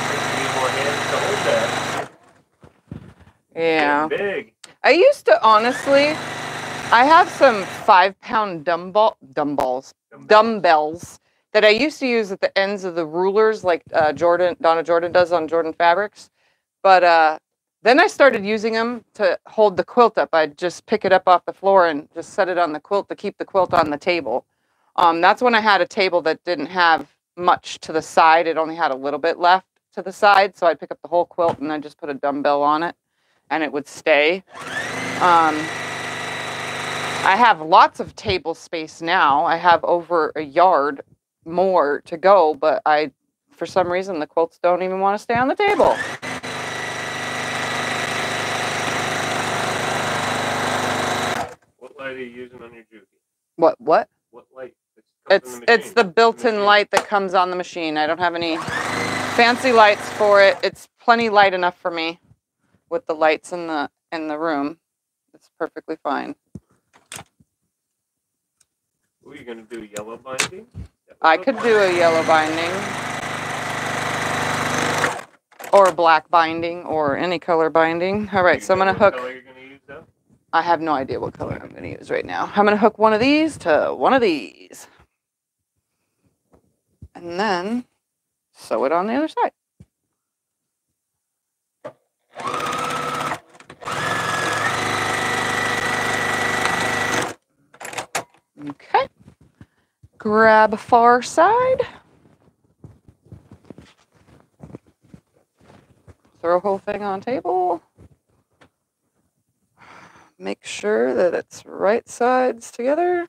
B: takes me more hands to hold that.
A: Yeah.
B: Big.
A: I used to honestly, I have some five pound dumbbell dumbbells dumbbells that I used to use at the ends of the rulers, like uh, Jordan Donna Jordan does on Jordan fabrics. But uh, then I started using them to hold the quilt up. I'd just pick it up off the floor and just set it on the quilt to keep the quilt on the table. Um, that's when I had a table that didn't have much to the side. It only had a little bit left to the side, so I'd pick up the whole quilt and then just put a dumbbell on it, and it would stay. Um, I have lots of table space now. I have over a yard more to go, but I, for some reason, the quilts don't even want to stay on the table.
B: What light are you using on your Juki?
A: What? What?
B: What light? It's,
A: It's it's the built-in light that comes on the machine. I don't have any fancy lights for it. It's plenty light enough for me with the lights in the in the room. It's perfectly fine.
B: What are you gonna do? Yellow binding? That
A: I could
B: look
A: do a yellow binding or black binding or any color binding. All right, so I'm gonna
B: what
A: hook.
B: color you're gonna use?
A: I have no idea what color I'm gonna use right now. I'm gonna hook one of these to one of these. And then sew it on the other side. Okay. Grab far side. Throw whole thing on table. Make sure that it's right sides together.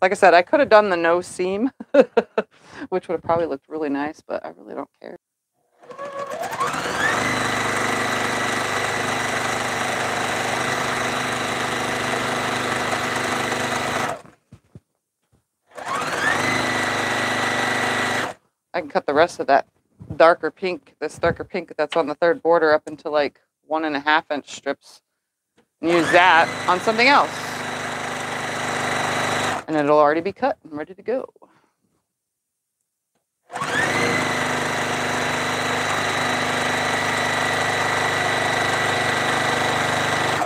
A: Like I said, I could have done the no seam, which would have probably looked really nice, but I really don't care. I can cut the rest of that darker pink, this darker pink that's on the third border up into like one and a half inch strips and use that on something else. And it'll already be cut and ready to go.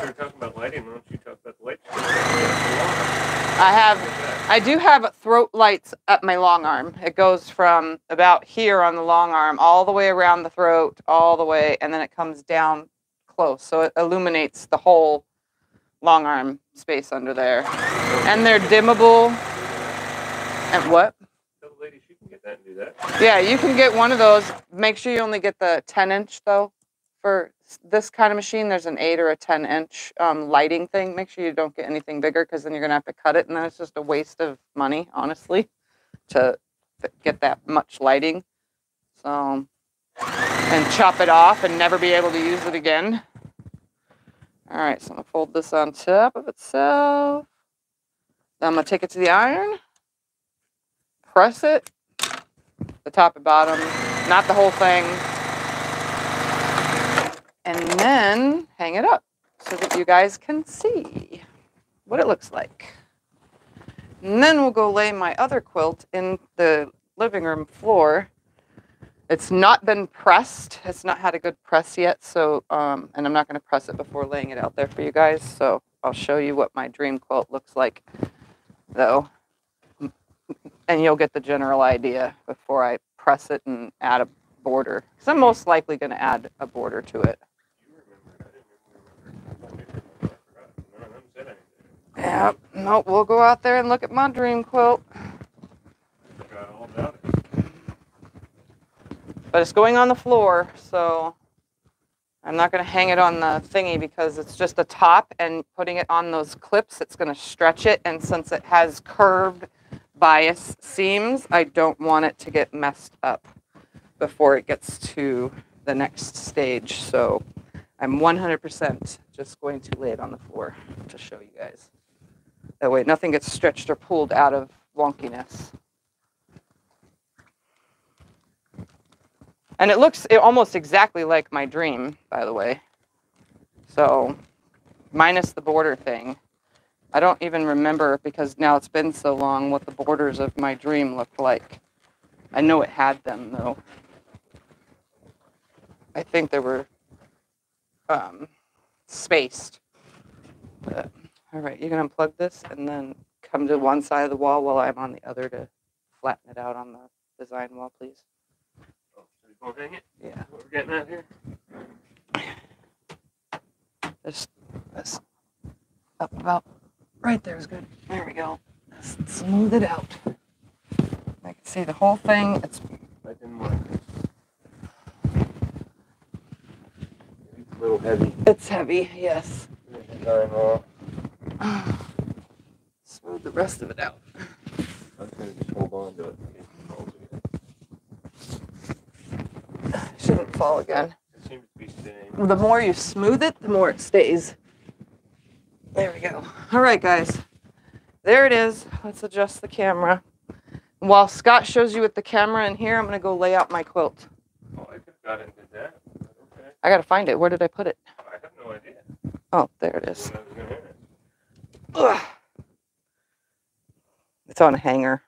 B: Were talking about lighting. Why don't you talk about the light?
A: I have I do have throat lights up my long arm. It goes from about here on the long arm all the way around the throat, all the way, and then it comes down close. So it illuminates the whole long arm space under there. And they're dimmable. And what?
B: Tell the lady she can get that and do that.
A: Yeah, you can get one of those. Make sure you only get the 10 inch though. For this kind of machine, there's an 8 or a 10 inch um, lighting thing. Make sure you don't get anything bigger because then you're going to have to cut it. And then it's just a waste of money, honestly, to get that much lighting. So, and chop it off and never be able to use it again. All right, so I'm going to fold this on top of itself. Then I'm going to take it to the iron. press it, the top and bottom, not the whole thing, and then hang it up so that you guys can see what it looks like. And then we'll go lay my other quilt in the living room floor. It's not been pressed. It's not had a good press yet. So, um, and I'm not going to press it before laying it out there for you guys. So I'll show you what my dream quilt looks like though. And you'll get the general idea before I press it and add a border. Because I'm most likely going to add a border to it.
B: You remember. I didn't remember. I thought you remembered. I forgot. None of them said anything.
A: Yep. Nope. We'll go out there and look at my dream quilt. But it's going on the floor, so I'm not going to hang it on the thingy because it's just a top and putting it on those clips, it's going to stretch it. And since it has curved bias seams, I don't want it to get messed up before it gets to the next stage. So I'm 100% just going to lay it on the floor to show you guys. That way nothing gets stretched or pulled out of wonkiness. And it looks it almost exactly like my dream, by the way. So, minus the border thing. I don't even remember because now it's been so long what the borders of my dream looked like. I know it had them though. I think they were um, spaced. But, all right, you can unplug this and then come to one side of the wall while I'm on the other to flatten it out on the design wall, please.
B: Oh, so hang it?
A: Yeah.
B: What we're getting at here?
A: This, this up about right there is good. There we go. Just smooth it out. I can see the whole thing. It's
B: I didn't it. It's a little heavy.
A: it's heavy. Yes.
B: Design wall.
A: Smooth the rest of it out.
B: Gonna just hold on to it. in case it falls again.
A: Shouldn't fall again.
B: It seems to be staying.
A: The more you smooth it, the more it stays. There we go. All right, guys. There it is. Let's adjust the camera. While Scott shows you with the camera in here, I'm going to go lay out my quilt.
B: Oh, I could have got into that. Okay.
A: I got to find it. Where did I put it?
B: I have no idea.
A: Oh, there it is.
B: When I was gonna hang it.
A: Ugh. It's on a hanger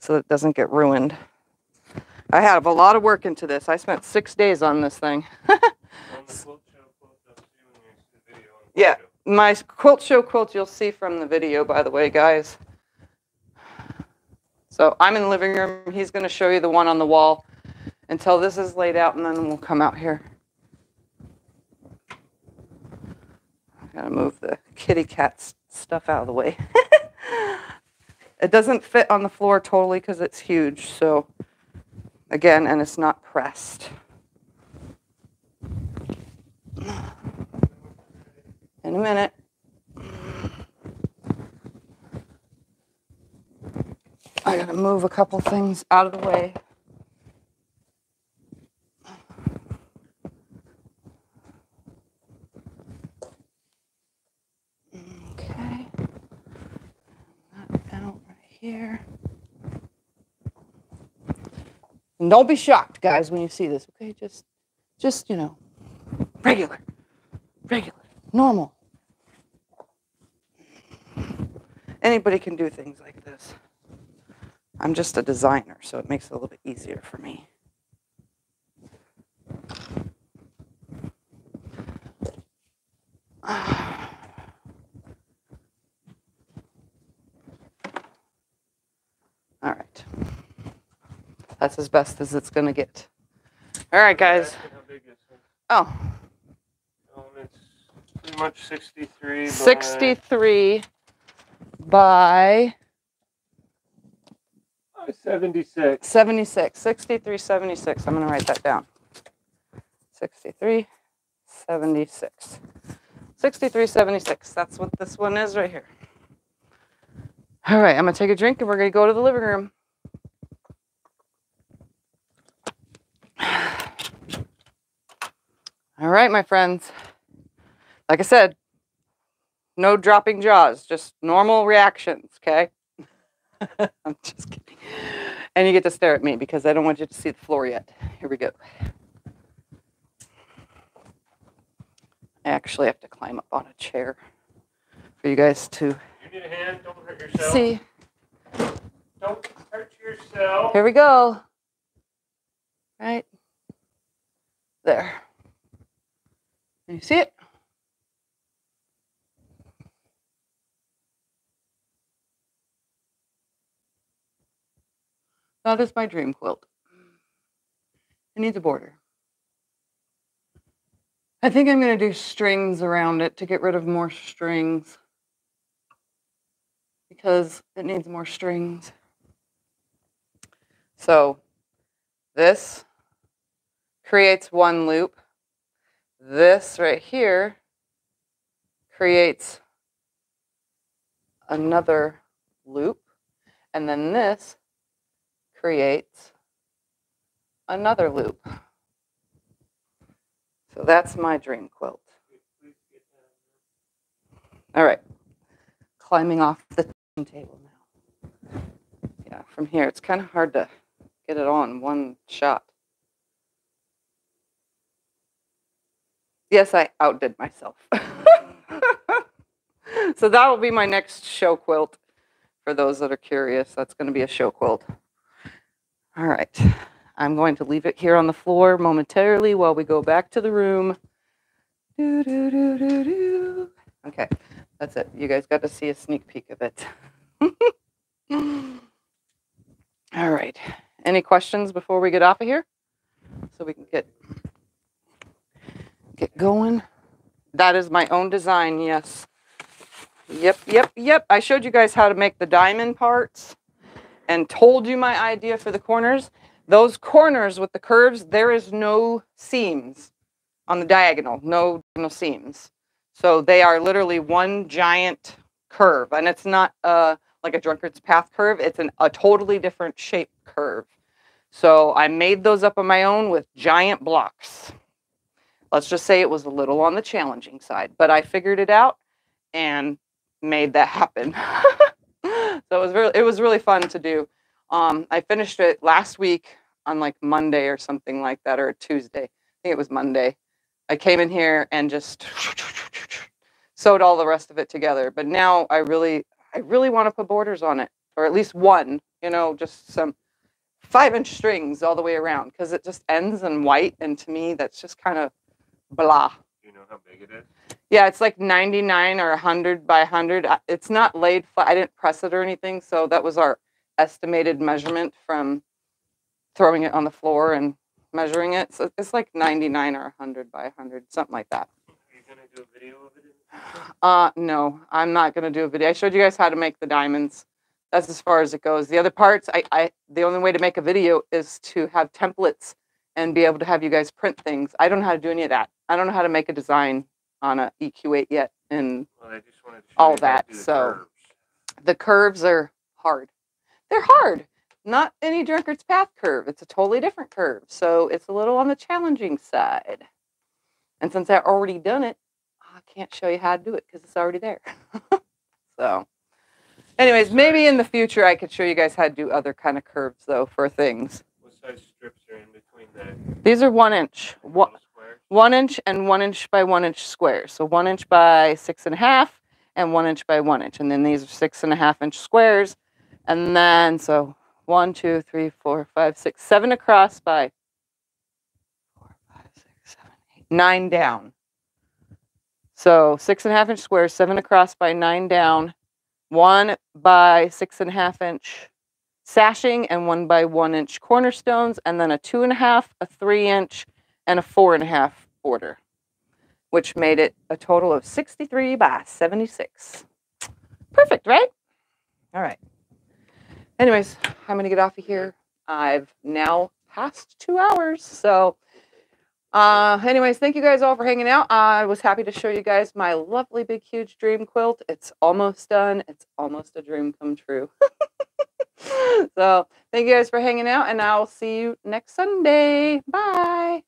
A: so that it doesn't get ruined. I have a lot of work into this. I spent six days on this thing.
B: On the quilt show, quilt, I'll see when you see the video on the
A: Yeah. My quilt show quilt you'll see from the video, by the way, guys. So I'm in the living room. He's going to show you the one on the wall until this is laid out, and then we'll come out here. I gotta move the kitty cat s- stuff out of the way. it doesn't fit on the floor totally because it's huge. So again, and it's not pressed. In a minute. I gotta move a couple things out of the way. Okay. That out right here. And don't be shocked, guys, when you see this. Okay, just, just you know, regular, regular, normal. Anybody can do things like this. I'm just a designer, so it makes it a little bit easier for me. Ah. All right. That's as best as it's going to get. All right, guys.
B: How big is it?
A: Oh,
B: Um, it's pretty much 63 by
A: 63 by
B: oh, 76.
A: 76. 63, 76. I'm going to write that down. 63, 76. 63, 76. That's what this one is right here. All right, I'm going to take a drink and we're going to go to the living room. All right, my friends. Like I said, no dropping jaws, just normal reactions, okay? I'm just kidding. and you get to stare at me because I don't want you to see the floor yet. Here we go. I actually have to climb up on a chair for you guys to
B: A hand. Don't hurt yourself.
A: see.
B: Don't hurt yourself.
A: Here we go. Right there. Can you see it? That is my dream quilt. It needs a border. I think I'm going to do strings around it to get rid of more strings because it needs more strings. So this creates one loop. This right here creates another loop. And then this creates another loop. So that's my dream quilt. All right. Climbing off the table now. Yeah, from here, it's kind of hard to get it in one shot. Yes, I outdid myself. so that will be my next show quilt. For those that are curious, that's going to be a show quilt. All right. I'm going to leave it here on the floor momentarily while we go back to the room. Do, do, do, do, do. Okay, that's it. You guys got to see a sneak peek of it. All right. Any questions before we get off of here? So we can get get going. That is my own design, yes. Yep, yep, yep. I showed you guys how to make the diamond parts and told you my idea for the corners. Those corners with the curves, there is no seams on the diagonal, no diagonal seams. So they are literally one giant curve, and it's not uh, like a drunkard's path curve. It's an, a totally different shape curve. So I made those up on my own with giant blocks. Let's just say it was a little on the challenging side, but I figured it out and made that happen. so it was really it was really fun to do. Um, I finished it last week on like Monday or something like that, or Tuesday. I think it was Monday. I came in here and just sewed all the rest of it together. But now I really, I really want to put borders on it, or at least one. You know, just some five-inch strings all the way around, because it just ends in white, and to me, that's just kind of blah.
B: Do you know how big it is?
A: Yeah, it's like 99 or 100 by 100. It's not laid flat. I didn't press it or anything. So that was our estimated measurement from throwing it on the floor and measuring it. So it's like 99 or 100 by 100, something like that.
B: Are you gonna do a video of it? In the future?
A: Uh, no, I'm not going to do a video. I showed you guys how to make the diamonds. That's as far as it goes. The other parts, I, I, the only way to make a video is to have templates and be able to have you guys print things. I don't know how to do any of that. I don't know how to make a design on a EQ8 yet, and
B: Well, I just wanted to
A: All
B: you how to
A: that, so-
B: curves.
A: the curves are hard. They're hard. Not any drunkard's path curve. It's a totally different curve. So it's a little on the challenging side. And since I've already done it, I can't show you how to do it because it's already there. so, anyways, maybe in the future I could show you guys how to do other kind of curves though for things.
B: What size strips are in between that?
A: These are one inch, one, one inch and one inch by one inch squares. So one inch by six and a half and one inch by one inch. And then these are six and a half inch squares. And then so one, two, three, four, five, six, seven across by four, five, six, seven, eight, nine down. So six and a half inch squares, seven across by nine down, one by six and a half inch sashing, and one by one inch cornerstones, and then a two and a half, a three inch, and a four and a half border, which made it a total of 63 by 76. Perfect, right? All right. Anyways, I'm going to get off of here. I've now passed two hours. So, uh, anyways, thank you guys all for hanging out. I was happy to show you guys my lovely, big, huge dream quilt. It's almost done. It's almost a dream come true. so, thank you guys for hanging out, and I'll see you next Sunday. Bye.